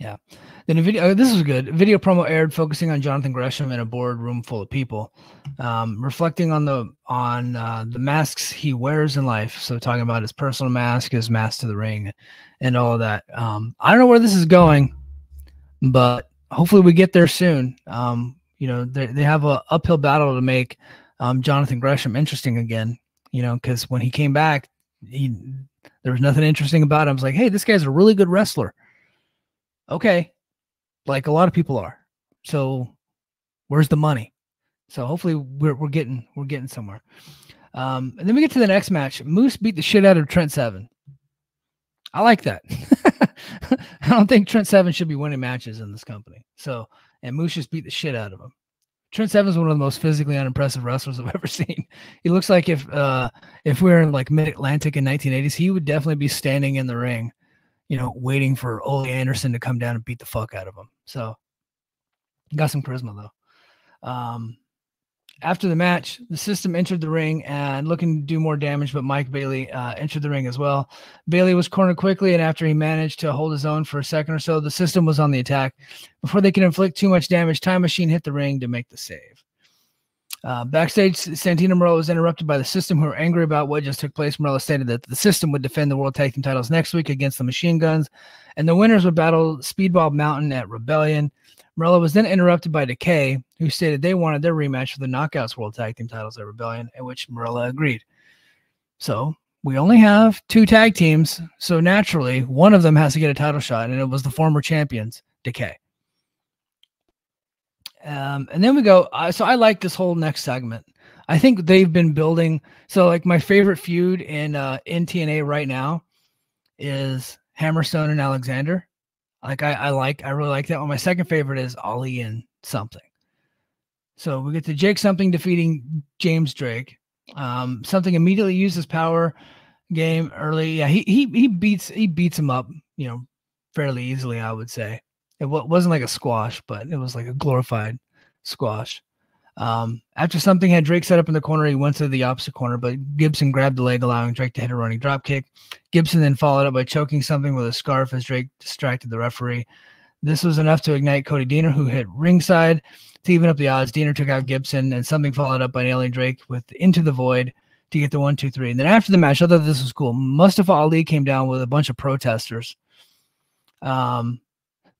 yeah. Then a video. Oh, this was good. A video promo aired focusing on Jonathan Gresham in a boardroom full of people, um, reflecting on the on uh, the masks he wears in life. So talking about his personal mask, his mask to the ring, and all of that. Um, I don't know where this is going, but hopefully we get there soon. Um, you know, they they have a uphill battle to make um, Jonathan Gresham interesting again. You know, because when he came back, he there was nothing interesting about him. I was like, hey, this guy's a really good wrestler okay, like a lot of people are. So where's the money? So hopefully we're we're getting we're getting somewhere. Um, and then we get to the next match. Moose beat the shit out of Trent Seven. I like that. [LAUGHS] I don't think Trent Seven should be winning matches in this company. So and Moose just beat the shit out of him. Trent Seven is one of the most physically unimpressive wrestlers I've [LAUGHS] ever seen. He looks like if uh if we are in like mid Atlantic in 1980s, he would definitely be standing in the ring you know, waiting for Ole Anderson to come down and beat the fuck out of him. So got some charisma though. Um, after the match, the system entered the ring and looking to do more damage, but Mike Bailey uh, entered the ring as well. Bailey was cornered quickly, and after he managed to hold his own for a second or so, the system was on the attack. Before they could inflict too much damage, Time Machine hit the ring to make the save. Uh, backstage, Santino Marella was interrupted by the system, who were angry about what just took place. Marella stated that the system would defend the World Tag Team titles next week against the Machine Guns, and the winners would battle Speedball Mountain at Rebellion. Marella was then interrupted by Decay, who stated they wanted their rematch for the Knockouts World Tag Team titles at Rebellion, at which Marella agreed. So we only have two tag teams, so naturally one of them has to get a title shot, and it was the former champions, Decay. Um, and then we go. Uh, so I like this whole next segment. I think they've been building. So like my favorite feud in uh, in TNA right now is Hammerstone and Alexander. Like I, I like I really like that one. My second favorite is Ali and something. So we get to Jake something defeating James Drake. Um, something immediately uses power game early. Yeah, he he he beats he beats him up, you know, fairly easily, I would say. It wasn't like a squash, but it was like a glorified squash. Um, after something had Drake set up in the corner, he went to the opposite corner, but Gibson grabbed the leg, allowing Drake to hit a running drop kick. Gibson then followed up by choking something with a scarf as Drake distracted the referee. This was enough to ignite Cody Deaner, who hit ringside to even up the odds. Deaner took out Gibson, and something followed up by nailing Drake with into the void to get the one, two, three. And then after the match, I thought this was cool. Mustafa Ali came down with a bunch of protesters. Um,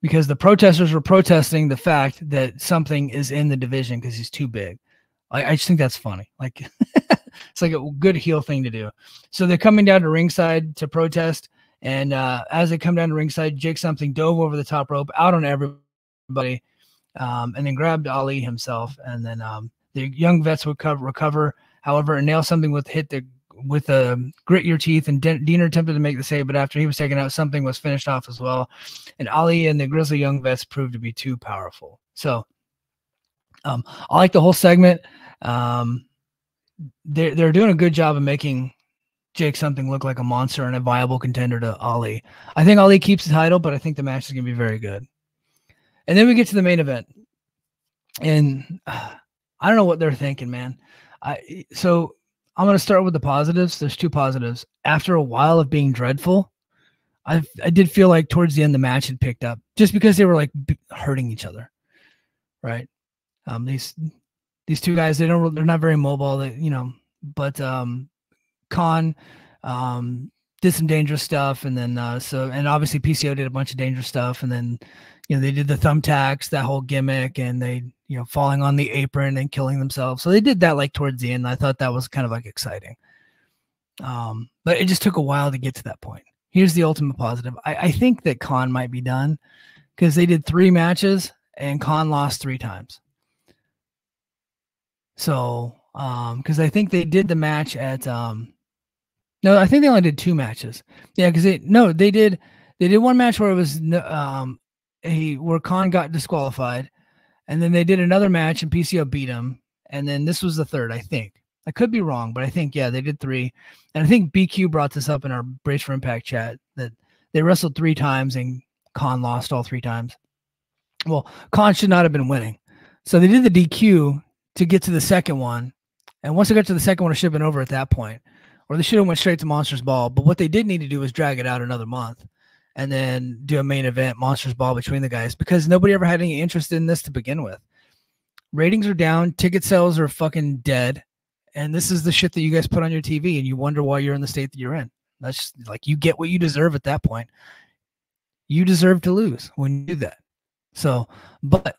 because the protesters were protesting the fact that something is in the division because he's too big. I, I just think that's funny. Like [LAUGHS] it's like a good heel thing to do. So they're coming down to ringside to protest. And uh, as they come down to ringside, Jake something dove over the top rope out on everybody, um, and then grabbed Ali himself. And then um, the young vets would recover, recover, however, and nail something with hit the with a um, grit your teeth, and De- Deaner attempted to make the save, but after he was taken out, something was finished off as well. And Ali and the Grizzly Young Vets proved to be too powerful. So um, I like the whole segment. Um, they're they're doing a good job of making Jake something look like a monster and a viable contender to Ali. I think Ali keeps the title, but I think the match is gonna be very good. And then we get to the main event, and uh, [SIGHS] I don't know what they're thinking, man. I so I'm going to start with the positives. There's two positives. After a while of being dreadful, I I did feel like towards the end the match had picked up just because they were like hurting each other, right? Um, these these two guys they don't they're not very mobile. They you know, but um, Kon um did some dangerous stuff, and then uh, so and obviously PCO did a bunch of dangerous stuff, and then you know they did the thumbtacks, that whole gimmick, and they you know falling on the apron and killing themselves. So they did that like towards the end. I thought that was kind of like exciting. Um, but it just took a while to get to that point. Here's the ultimate positive. I, I think that Kon might be done because they did three matches and Kon lost three times. So, um, because I think they did the match at um, no, I think they only did two matches. Yeah, because they no, they did they did one match where it was um, he where Kon got disqualified, and then they did another match and PCO beat him, and then this was the third, I think. I could be wrong, but I think yeah, they did three, and I think BQ brought this up in our Brace for Impact chat that they wrestled three times and Kon lost all three times. Well, Kon should not have been winning, so they did the DQ to get to the second one, and once they got to the second one, it should have been over at that point or they should have went straight to Monsters Ball. But what they did need to do was drag it out another month and then do a main event Monsters Ball between the guys because nobody ever had any interest in this to begin with. Ratings are down, ticket sales are fucking dead, and this is the shit that you guys put on your TV, and you wonder why you're in the state that you're in. That's just, like you get what you deserve at that point. You deserve to lose when you do that. So, but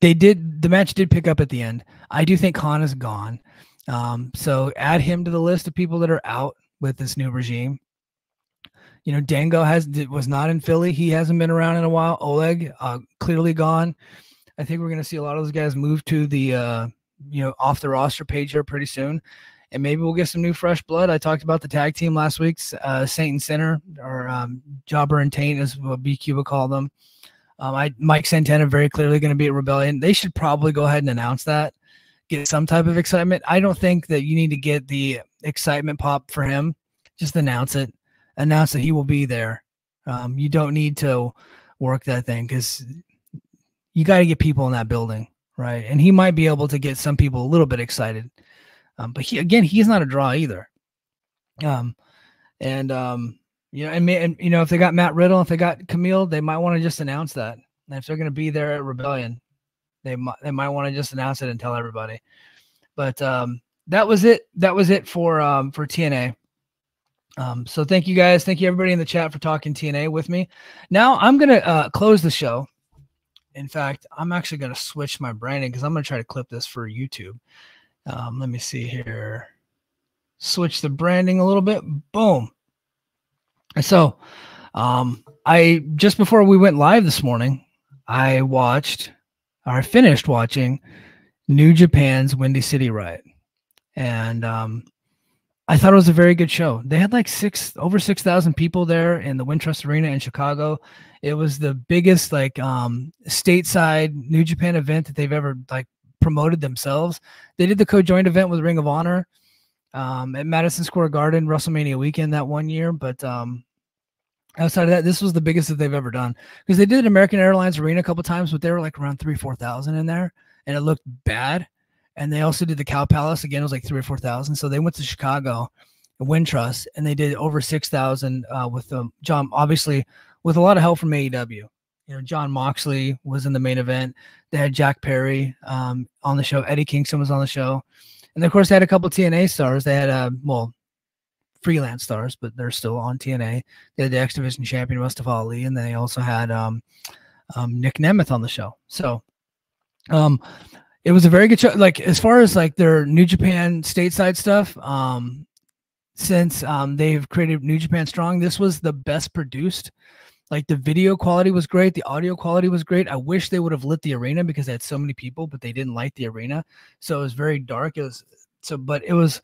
they did the match did pick up at the end. I do think Kon is gone. Um, so add him to the list of people that are out with this new regime. You know, Dango has was not in Philly. He hasn't been around in a while. Oleg uh, clearly gone. I think we're going to see a lot of those guys move to the uh, you know off the roster page here pretty soon, and maybe we'll get some new fresh blood. I talked about the tag team last week's uh, Saint and Sinner, or um, Jobber and Taint, is what BQ would call them. Um, I Mike Santana very clearly going to be at Rebellion. They should probably go ahead and announce that get some type of excitement. I don't think that you need to get the excitement pop for him. Just announce it. Announce that he will be there. Um, you don't need to work that thing because you got to get people in that building, right? And he might be able to get some people a little bit excited. Um, but he again, he's not a draw either. Um, and um, you know, and, and you know, if they got Matt Riddle, if they got Camille, they might want to just announce that. And if they're going to be there at Rebellion, they might they might want to just announce it and tell everybody. But um, that was it. That was it for um, for TNA. Um, so thank you guys. Thank you everybody in the chat for talking TNA with me. Now I'm gonna uh, close the show. In fact, I'm actually gonna switch my branding because I'm gonna try to clip this for YouTube. Um, let me see here. Switch the branding a little bit. Boom. So, um, I just before we went live this morning, I watched I finished watching New Japan's Windy City Riot, and um, I thought it was a very good show. They had like six over six thousand people there in the Wintrust Arena in Chicago. It was the biggest like um, stateside New Japan event that they've ever like promoted themselves. They did the co-joint event with Ring of Honor um, at Madison Square Garden WrestleMania weekend that one year, but um, outside of that, this was the biggest that they've ever done because they did American Airlines Arena a couple times, but they were like around three, four thousand in there, and it looked bad. And they also did the Cow Palace again; it was like three or four thousand. So they went to Chicago, Wintrust, and they did over six thousand uh, with um, Jon, obviously with a lot of help from AEW. You know, Jon Moxley was in the main event. They had Jack Perry um, on the show. Eddie Kingston was on the show, and of course they had a couple TNA stars. They had uh, well freelance stars, but they're still on TNA. They had the X Division champion Mustafa Ali, and they also had um, um, Nick Nemeth on the show. So, um, it was a very good show. Like as far as like their New Japan stateside stuff, um, since um, they've created New Japan Strong, this was the best produced. Like the video quality was great, the audio quality was great. I wish they would have lit the arena because they had so many people, but they didn't light the arena, so it was very dark. It was so, but it was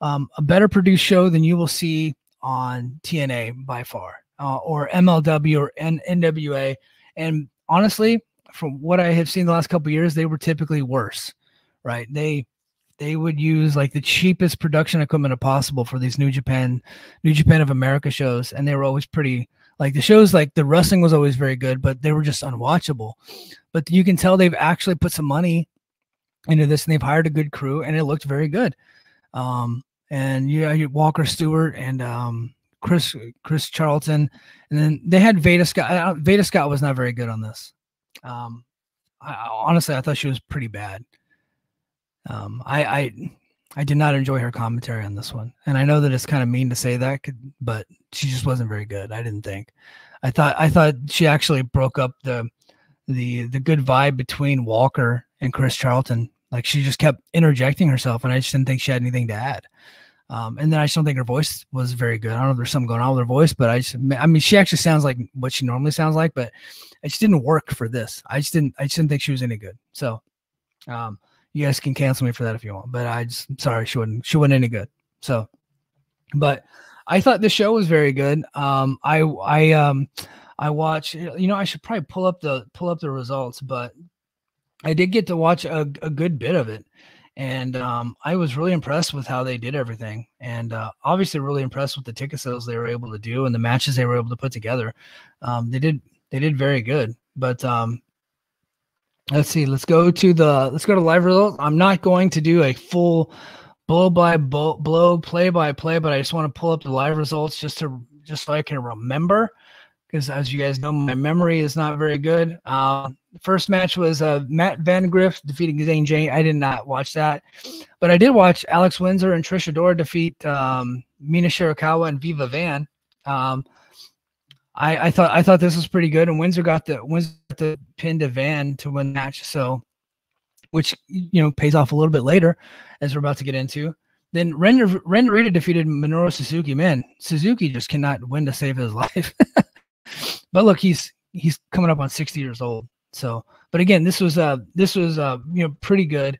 um, a better produced show than you will see on TNA by far, uh, or MLW or N- NWA. And honestly, from what I have seen the last couple years, they were typically worse, right? They they would use like the cheapest production equipment possible for these New Japan, New Japan of America shows, and they were always pretty like the shows like the wrestling was always very good, but they were just unwatchable. But you can tell they've actually put some money into this and they've hired a good crew and it looked very good. Um, and yeah, Walker Stewart and um, Chris Chris Charlton, and then they had Veda Scott. Veda Scott was not very good on this. Um, I, honestly, I thought she was pretty bad. Um, I, I I did not enjoy her commentary on this one, and I know that it's kind of mean to say that, but she just wasn't very good. I didn't think. I thought I thought she actually broke up the the the good vibe between Walker and Chris Charlton. Like she just kept interjecting herself, and I just didn't think she had anything to add. Um, and then I just don't think her voice was very good. I don't know if there's something going on with her voice, but I just, I mean, she actually sounds like what she normally sounds like, but it just didn't work for this. I just didn't, I just didn't think she was any good. So, um, you guys can cancel me for that if you want, but I just, sorry, she wasn't, she wasn't any good. So, but I thought the show was very good. Um, I, I, um, I watch, you know, I should probably pull up the, pull up the results, but I did get to watch a, a good bit of it and um, I was really impressed with how they did everything, and uh, obviously really impressed with the ticket sales they were able to do and the matches they were able to put together. Um, they did they did very good, but um, let's see. Let's go to the let's go to live results. I'm not going to do a full blow by blow, blow play by play, but I just want to pull up the live results just to just so I can remember because as you guys know, my memory is not very good. Uh, first match was uh, Matt Vandagriff defeating Zane Jay. I did not watch that, but I did watch Alex Windsor and Trish Adora defeat um, Mina Shirakawa and Viva Van. Um, I, I, thought I thought this was pretty good, and Windsor got the Windsor got the pin to Van to win the match. So, which you know pays off a little bit later, as we're about to get into. Then Ren Ren Narita defeated Minoru Suzuki. Man, Suzuki just cannot win to save his [LAUGHS] life. But look, he's he's coming up on 60 years old. So, but again, this was uh this was uh you know pretty good.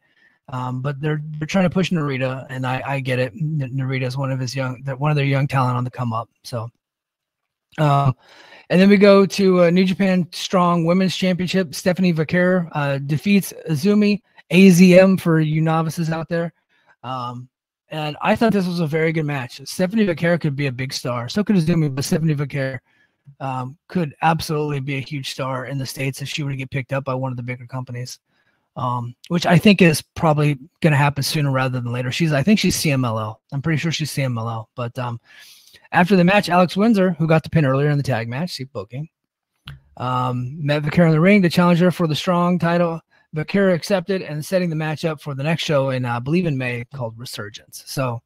Um, but they're they're trying to push Narita, and I I get it. Narita is one of his young that one of their young talent on the come up. So, um, and then we go to uh, New Japan Strong Women's Championship. Stephanie Vaquer uh, defeats Azumi AZM for you novices out there. Um, and I thought this was a very good match. Stephanie Vaquer could be a big star. So could Azumi, but Stephanie Vaquer um, could absolutely be a huge star in the states if she were to get picked up by one of the bigger companies, um, which I think is probably going to happen sooner rather than later. She's, I think she's CMLL. I'm pretty sure she's CMLL. But um, after the match, Alex Windsor, who got the pin earlier in the tag match, see booking, um, met Vaquer in the ring to challenge her for the strong title. Vaquer accepted and setting the match up for the next show in, uh, I believe, in May called Resurgence. So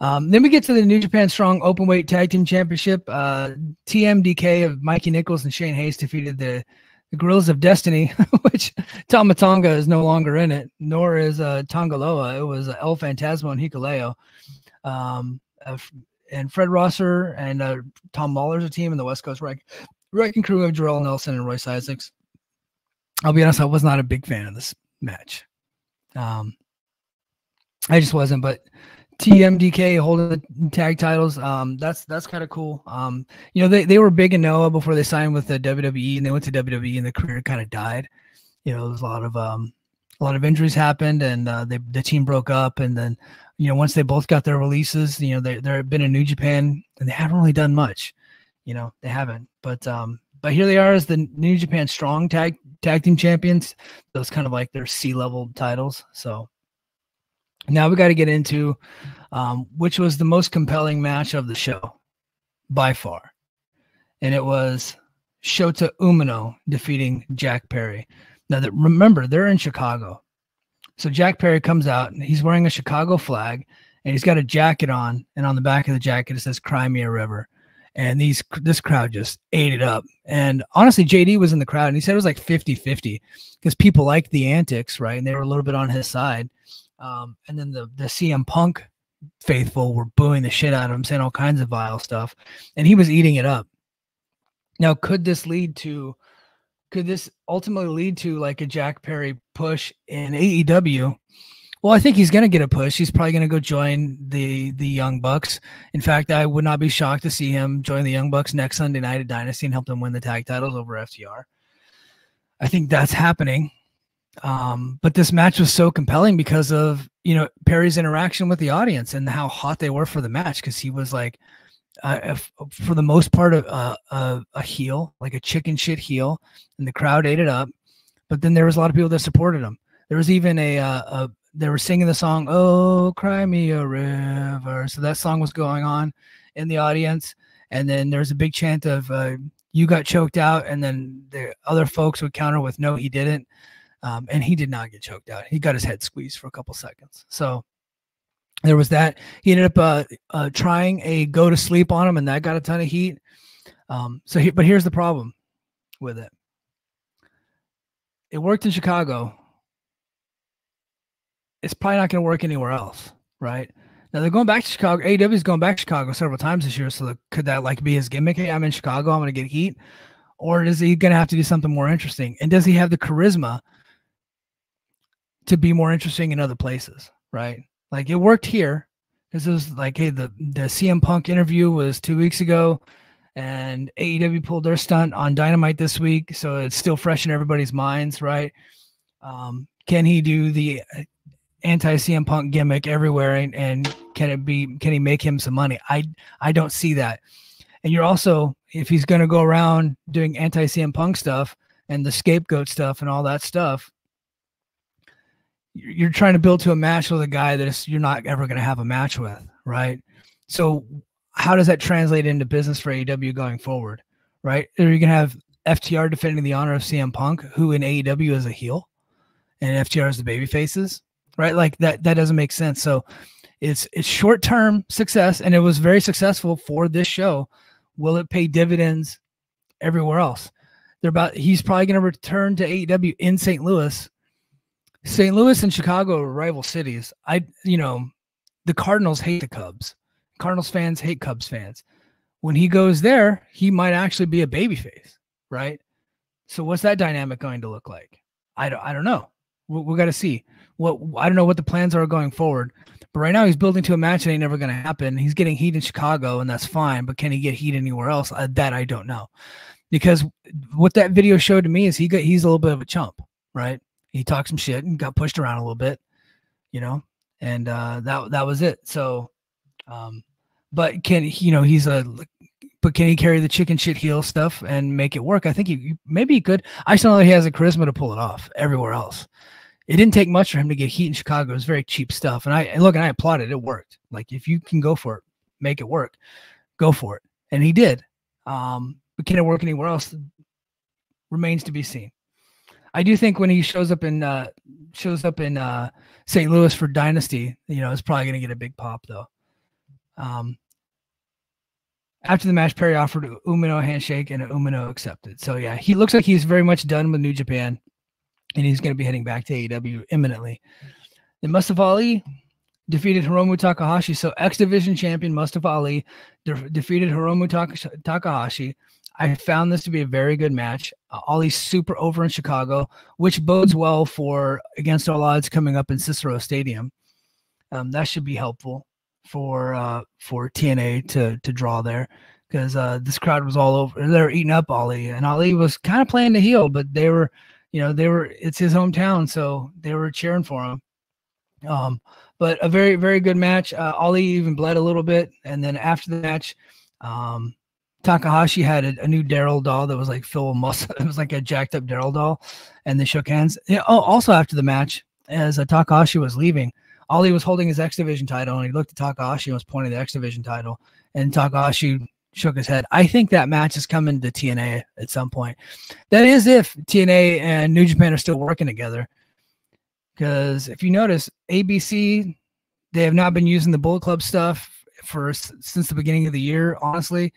um, then we get to the New Japan Strong Openweight Tag Team Championship. Uh, TMDK of Mikey Nichols and Shane Haste defeated the, the of Destiny, [LAUGHS] which Tama Tonga is no longer in it, nor is uh, Tanga Loa. It was uh, El Phantasmo and Hikuleo. Um, uh, and Fred Rosser and uh, Tom Lawlor's a team, in the West Coast Wreck, Wrecking Crew of Jorel Nelson and Royce Isaacs. I'll be honest, I was not a big fan of this match. Um, I just wasn't, but TMDK holding the tag titles. Um, that's that's kind of cool. Um, you know, they, they were big in Noah before they signed with the WWE and they went to WWE and the career kind of died. You know, there was a lot of um a lot of injuries happened and uh, they the team broke up and then you know once they both got their releases, you know they they've been in New Japan and they haven't really done much. You know, they haven't. But um, but here they are as the New Japan Strong Tag Tag Team Champions. Those kind of like their C level titles. So now we got to get into um, which was the most compelling match of the show by far. And it was Shota Umino defeating Jack Perry. Now that remember, they're in Chicago. So Jack Perry comes out and he's wearing a Chicago flag and he's got a jacket on, and on the back of the jacket it says Cry Me a River. And these this crowd just ate it up. And honestly, JD was in the crowd and he said it was like 50-50 because people liked the antics, right? And they were a little bit on his side. Um, and then the the CM Punk faithful were booing the shit out of him, saying all kinds of vile stuff, and he was eating it up. Now, could this lead to? Could this ultimately lead to like a Jack Perry push in AEW? Well, I think he's going to get a push. He's probably going to go join the the Young Bucks. In fact, I would not be shocked to see him join the Young Bucks next Sunday night at Dynasty and help them win the tag titles over FTR. I think that's happening. Um, but this match was so compelling because of you know Perry's interaction with the audience and how hot they were for the match because he was like uh, for the most part a, a, a heel like a chicken shit heel and the crowd ate it up. But then there was a lot of people that supported him. There was even a, a, uh, a they were singing the song "Oh, Cry Me a River," so that song was going on in the audience, and then there was a big chant of uh, "You got choked out," and then the other folks would counter with "No, he didn't," um, and he did not get choked out. He got his head squeezed for a couple seconds. So there was that. He ended up uh, uh, trying a go to sleep on him, and that got a ton of heat. Um, so, he, but here's the problem with it. It worked in Chicago. It's probably not going to work anywhere else, right? Now they're going back to Chicago. AEW is going back to Chicago several times this year. So the, could that like be his gimmick? Hey, I'm in Chicago. I'm going to get heat, or is he going to have to do something more interesting? And does he have the charisma to be more interesting in other places? Right? Like it worked here. This is like, hey, the the CM Punk interview was two weeks ago, and AEW pulled their stunt on Dynamite this week, so it's still fresh in everybody's minds, right? Um, can he do the uh, anti CM Punk gimmick everywhere, and, and can it be? Can he make him some money? I I don't see that. And you're also, if he's going to go around doing anti CM Punk stuff and the scapegoat stuff and all that stuff, you're trying to build to a match with a guy that you're not ever going to have a match with, right? So how does that translate into business for AEW going forward, right? Are you going to have FTR defending the honor of CM Punk, who in AEW is a heel, and FTR is the baby faces, right? Like that that doesn't make sense. So it's it's short term success, and it was very successful for this show. Will it pay dividends everywhere else? They're about he's probably going to return to AEW in St. Louis St. Louis and Chicago are rival cities. I, you know, the Cardinals hate the Cubs. Cardinals fans hate Cubs fans. When he goes there, he might actually be a babyface, right? So what's that dynamic going to look like? I don't, I don't know. We, we got to see. What I don't know what the plans are going forward. But right now he's building to a match that ain't never going to happen. He's getting heat in Chicago, and that's fine. But can he get heat anywhere else? Uh, that I don't know, because what that video showed to me is he got he's a little bit of a chump, right? He talked some shit and got pushed around a little bit, you know, and uh, that that was it. So, um, but can you know he's a but can he carry the chicken shit heel stuff and make it work? I think he maybe he could. I still know he has the charisma to pull it off everywhere else. It didn't take much for him to get heat in Chicago. It was very cheap stuff, and I and look and I applauded. It worked. Like if you can go for it, make it work, go for it, and he did. Um, but can it work anywhere else? Remains to be seen. I do think when he shows up in uh, shows up in uh, St. Louis for Dynasty, you know, it's probably going to get a big pop though. Um, after the match, Perry offered Umino a handshake and Umino accepted. So yeah, he looks like he's very much done with New Japan, and he's going to be heading back to AEW imminently. Then Mustafa Ali defeated Hiromu Takahashi. So X Division champion Mustafa Ali de- defeated Hiromu Takahashi I found this to be a very good match. Uh, Ali's super over in Chicago, which bodes well for against all odds coming up in Cicero Stadium. Um, that should be helpful for uh, for TNA to to draw there because uh, this crowd was all over. They're eating up Ali, and Ali was kind of playing the heel, but they were, you know, they were. It's his hometown, so they were cheering for him. Um, but a very very good match. Uh, Ali even bled a little bit, and then after the match, um, Takahashi had a, a new Daryl doll that was like of muscle. [LAUGHS] It was like a jacked up Daryl doll, and they shook hands. Yeah, oh, also after the match, as uh, Takahashi was leaving, Ali was holding his X Division title, and he looked at Takahashi and was pointing the X Division title, and Takahashi shook his head. I think that match is coming to TNA at some point. That is if TNA and New Japan are still working together. Because if you notice, ABC they have not been using the Bullet Club stuff for since the beginning of the year. Honestly,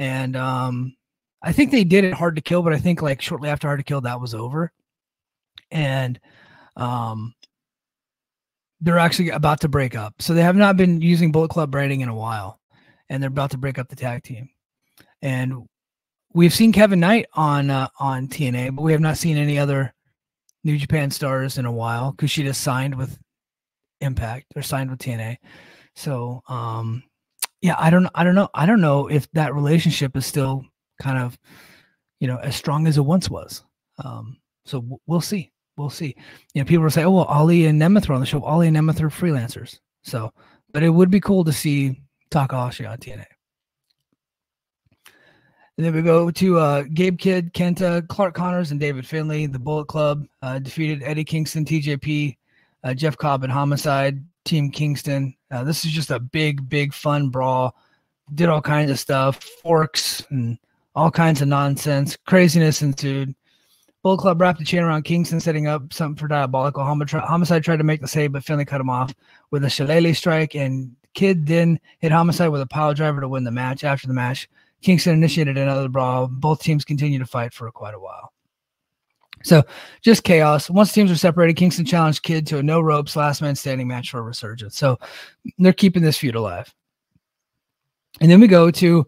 and um, I think they did it hard to kill, but I think like shortly after hard to kill, that was over, and um, they're actually about to break up. So they have not been using Bullet Club branding in a while, and they're about to break up the tag team. And we've seen Kevin Knight on uh, on TNA, but we have not seen any other New Japan stars in a while because she just signed with Impact or signed with TNA. So um, yeah, I don't, know, I don't know, I don't know if that relationship is still kind of, you know, as strong as it once was. Um, so w- we'll see, we'll see. You know, people will say, "Oh, well, Ali and Nemeth are on the show. Ali and Nemeth are freelancers." So, but it would be cool to see Takahashi on TNA. And then we go to uh, Gabe Kidd, Kenta, Clark Connors, and David Finlay. The Bullet Club uh, defeated Eddie Kingston, TJP, uh, Jeff Cobb and Homicide, Team Kingston. Uh, this is just a big, big fun brawl. Did all kinds of stuff, forks and all kinds of nonsense. Craziness ensued. Bull Club wrapped the chain around Kingston, setting up something for diabolical. Homicide tried to make the save, but Finlay cut him off with a shillelagh strike, and Kidd then hit Homicide with a pile driver to win the match. After the match, Kingston initiated another brawl. Both teams continued to fight for quite a while. So just chaos. Once teams are separated, Kingston challenged Kidd to a no ropes last man standing match for a resurgence. So they're keeping this feud alive. And then we go to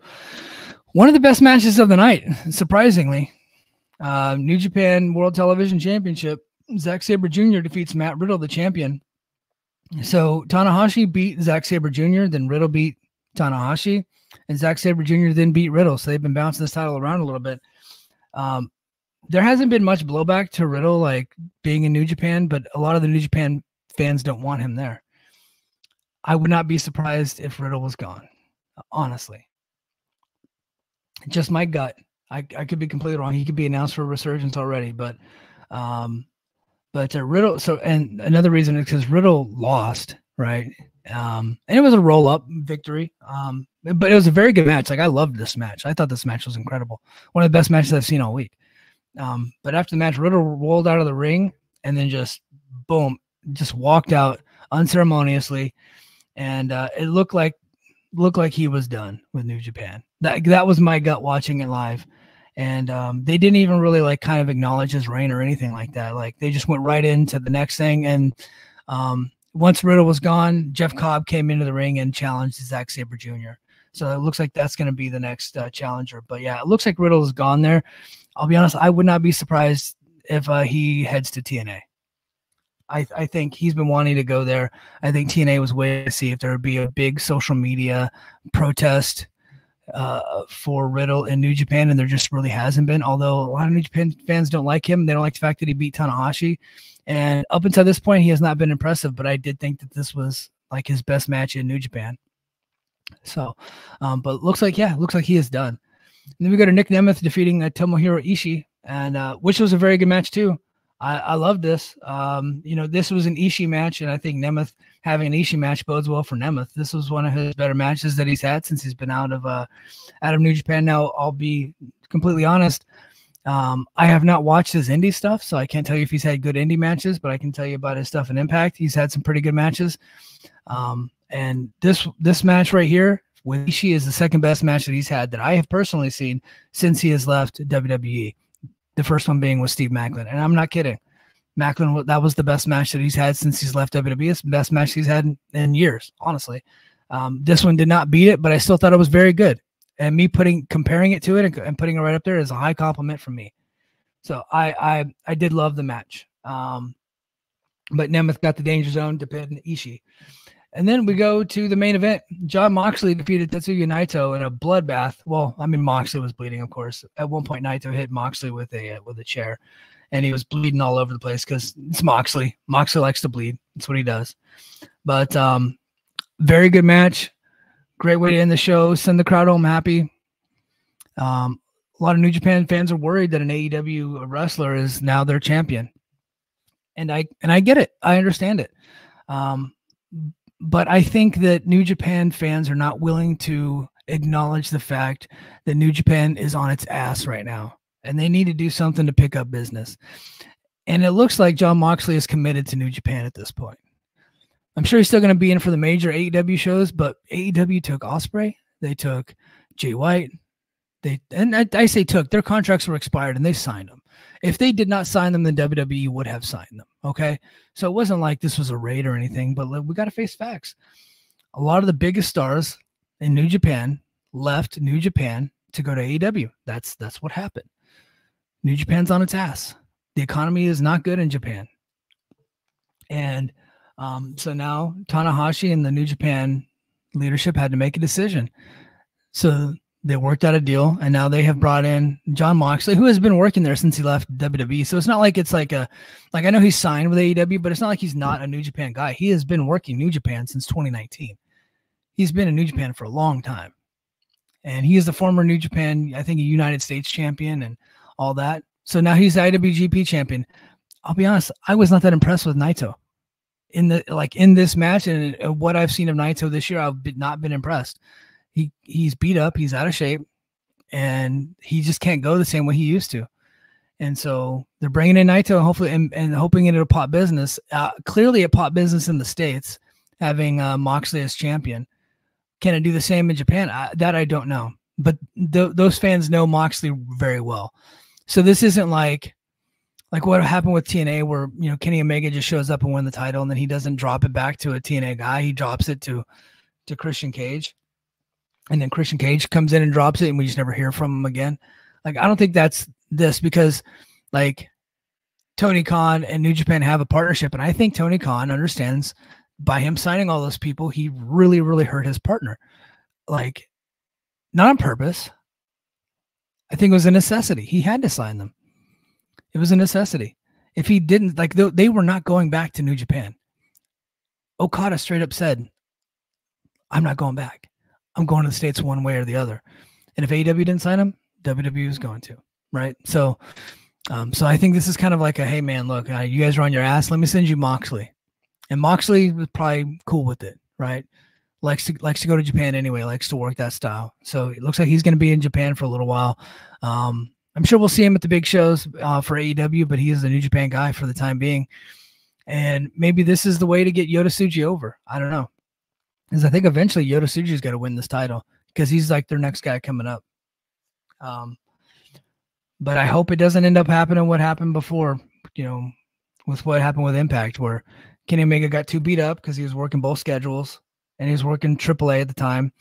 one of the best matches of the night, surprisingly. Uh, New Japan World Television Championship. Zack Sabre Jr. defeats Matt Riddle, the champion. So Tanahashi beat Zack Sabre Jr., then Riddle beat Tanahashi, and Zack Sabre Jr. then beat Riddle. So they've been bouncing this title around a little bit. Um, there hasn't been much blowback to Riddle like being in New Japan, but a lot of the New Japan fans don't want him there. I would not be surprised if Riddle was gone, honestly. Just my gut. I, I could be completely wrong. He could be announced for a resurgence already, but um but uh, Riddle so and another reason is because Riddle lost, right? Um and it was a roll up victory. Um but it was a very good match. Like I loved this match. I thought this match was incredible. One of the best matches I've seen all week. Um, but after the match, Riddle rolled out of the ring and then just boom, just walked out unceremoniously, and uh, it looked like looked like he was done with New Japan. That that was my gut watching it live, and um, they didn't even really like kind of acknowledge his reign or anything like that. Like they just went right into the next thing, and um, once Riddle was gone, Jeff Cobb came into the ring and challenged Zack Sabre Jr. So it looks like that's going to be the next uh, challenger. But yeah, it looks like Riddle is gone there. I'll be honest, I would not be surprised if uh, he heads to TNA. I, I think he's been wanting to go there. I think TNA was waiting to see if there would be a big social media protest uh, for Riddle in New Japan, and there just really hasn't been. Although a lot of New Japan fans don't like him, they don't like the fact that he beat Tanahashi. And up until this point, he has not been impressive. But I did think that this was like his best match in New Japan. So, um, but looks like yeah, looks like he is done. And then we go to Nick Nemeth defeating uh, Tomohiro Ishii, and uh, which was a very good match too. I, I love this. Um, you know, this was an Ishii match, and I think Nemeth having an Ishii match bodes well for Nemeth. This was one of his better matches that he's had since he's been out of uh, out of New Japan. Now, I'll be completely honest. Um, I have not watched his indie stuff, so I can't tell you if he's had good indie matches, but I can tell you about his stuff in Impact. He's had some pretty good matches. Um, and this this match right here with Ishii is the second best match that he's had that I have personally seen since he has left WWE. The first one being with Steve Maclin, and I'm not kidding. Maclin, that was the best match that he's had since he's left WWE. It's the best match he's had in, in years, honestly. Um, this one did not beat it, but I still thought it was very good. And me putting comparing it to it and, and putting it right up there is a high compliment from me. So I I I did love the match. Um, but Nemeth got the danger zone to pin Ishii. And then we go to the main event. Jon Moxley defeated Tetsuya Naito in a bloodbath. Well, I mean Moxley was bleeding, of course. At one point, Naito hit Moxley with a with a chair, and he was bleeding all over the place because it's Moxley. Moxley likes to bleed. That's what he does. But um, very good match. Great way to end the show. Send the crowd home happy. Um, a lot of New Japan fans are worried that an AEW wrestler is now their champion, and I and I get it. I understand it. Um, but I think that New Japan fans are not willing to acknowledge the fact that New Japan is on its ass right now and they need to do something to pick up business. And it looks like Jon Moxley is committed to New Japan at this point. I'm sure he's still going to be in for the major AEW shows, but AEW took Osprey, they took Jay White, they and I, I say took their contracts were expired and they signed them. If they did not sign them, then WWE would have signed them. Okay. So it wasn't like this was a raid or anything, but we got to face facts. A lot of the biggest stars in New Japan left New Japan to go to AEW. That's that's what happened. New Japan's on its ass. The economy is not good in Japan. And um, so now Tanahashi and the New Japan leadership had to make a decision. So they worked out a deal and now they have brought in Jon Moxley, who has been working there since he left WWE. So it's not like it's like a like I know he's signed with AEW, but it's not like he's not a New Japan guy. He has been working New Japan since 2019. He's been in New Japan for a long time. And he is the former New Japan, I think United States champion and all that. So now he's the IWGP champion. I'll be honest, I was not that impressed with Naito in the like in this match and uh, what I've seen of Naito this year, I've not been impressed. He he's beat up, he's out of shape, and he just can't go the same way he used to. And so they're bringing in Naito and hopefully and, and hoping it'll pop business. Uh, clearly, a pop business in the states having uh, Moxley as champion. Can it do the same in Japan? I, that I don't know. But th- those fans know Moxley very well. So this isn't like like what happened with TNA, where you know Kenny Omega just shows up and win the title, and then he doesn't drop it back to a TNA guy. He drops it to to Christian Cage, and then Christian Cage comes in and drops it, and we just never hear from him again. Like I don't think that's this because like Tony Khan and New Japan have a partnership, and I think Tony Khan understands by him signing all those people, he really, really hurt his partner. Like, not on purpose. I think it was a necessity. He had to sign them. It was a necessity. If he didn't, like, they, they were not going back to New Japan. Okada straight up said, I'm not going back. I'm going to the States one way or the other. And if AEW didn't sign him, WWE is going to, right? So, um, so I think this is kind of like a, hey man, look, uh, you guys are on your ass. Let me send you Moxley, and Moxley was probably cool with it, right? Likes to likes to go to Japan anyway. Likes to work that style. So it looks like he's going to be in Japan for a little while. Um, I'm sure we'll see him at the big shows uh, for AEW, but he is the New Japan guy for the time being. And maybe this is the way to get Yota Tsuji over. I don't know. Because I think eventually Yota Tsuji's got to win this title because he's like their next guy coming up. Um, but I hope it doesn't end up happening what happened before, you know, with what happened with Impact, where Kenny Omega got too beat up because he was working both schedules and he was working AAA at the time.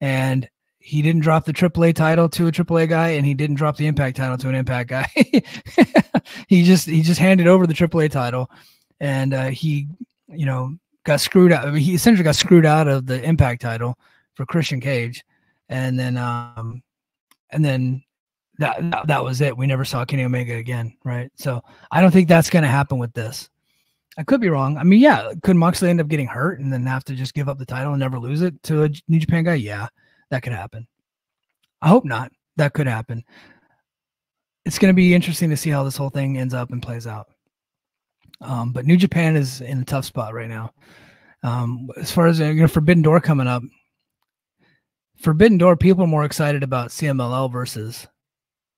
And he didn't drop the AAA title to a AAA guy, and he didn't drop the Impact title to an Impact guy. [LAUGHS] he just he just handed over the AAA title, and uh, he you know got screwed out. I mean, he essentially got screwed out of the Impact title for Christian Cage, and then um and then that, that that was it. We never saw Kenny Omega again, right? So I don't think that's going to happen with this. I could be wrong. I mean, yeah, could Moxley end up getting hurt and then have to just give up the title and never lose it to a New Japan guy? Yeah, that could happen. I hope not. That could happen. It's going to be interesting to see how this whole thing ends up and plays out. Um, but New Japan is in a tough spot right now. Um, as far as you know, Forbidden Door coming up, Forbidden Door, people are more excited about CMLL versus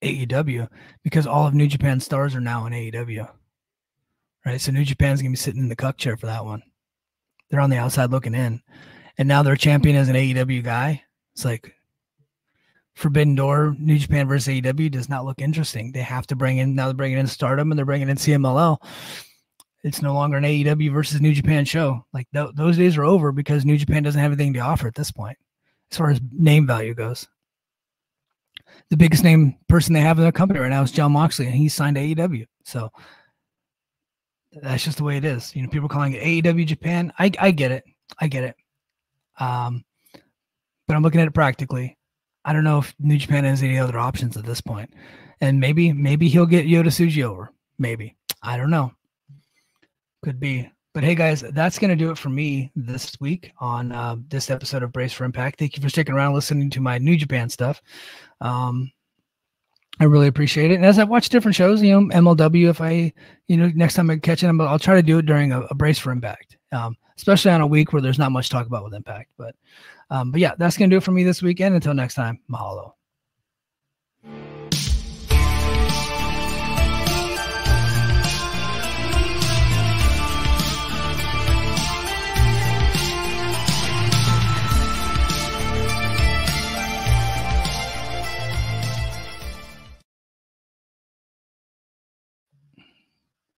AEW because all of New Japan stars are now in AEW. Right. So New Japan's gonna be sitting in the cuck chair for that one. They're on the outside looking in. And now their champion is an AEW guy. It's like Forbidden Door, New Japan versus AEW does not look interesting. They have to bring in now they're bringing in Stardom and they're bringing in CMLL. It's no longer an AEW versus New Japan show. Like th- those days are over because New Japan doesn't have anything to offer at this point, as far as name value goes the biggest name person they have in their company right now is Jon Moxley, and he's signed AEW. So that's just the way it is. You know, people calling it AEW Japan. I I get it. I get it. Um, but I'm looking at it practically. I don't know if New Japan has any other options at this point. And maybe maybe he'll get Yota Tsuji over. Maybe. I don't know. Could be. But hey, guys, that's going to do it for me this week on uh, this episode of Brace for Impact. Thank you for sticking around listening to my New Japan stuff. Um, I really appreciate it. And as I watch different shows, you know, MLW, if I, you know, next time I catch it, I'll try to do it during a, a Brace for Impact, um, especially on a week where there's not much talk about with Impact. But, um, but yeah, that's going to do it for me this weekend. Until next time, mahalo.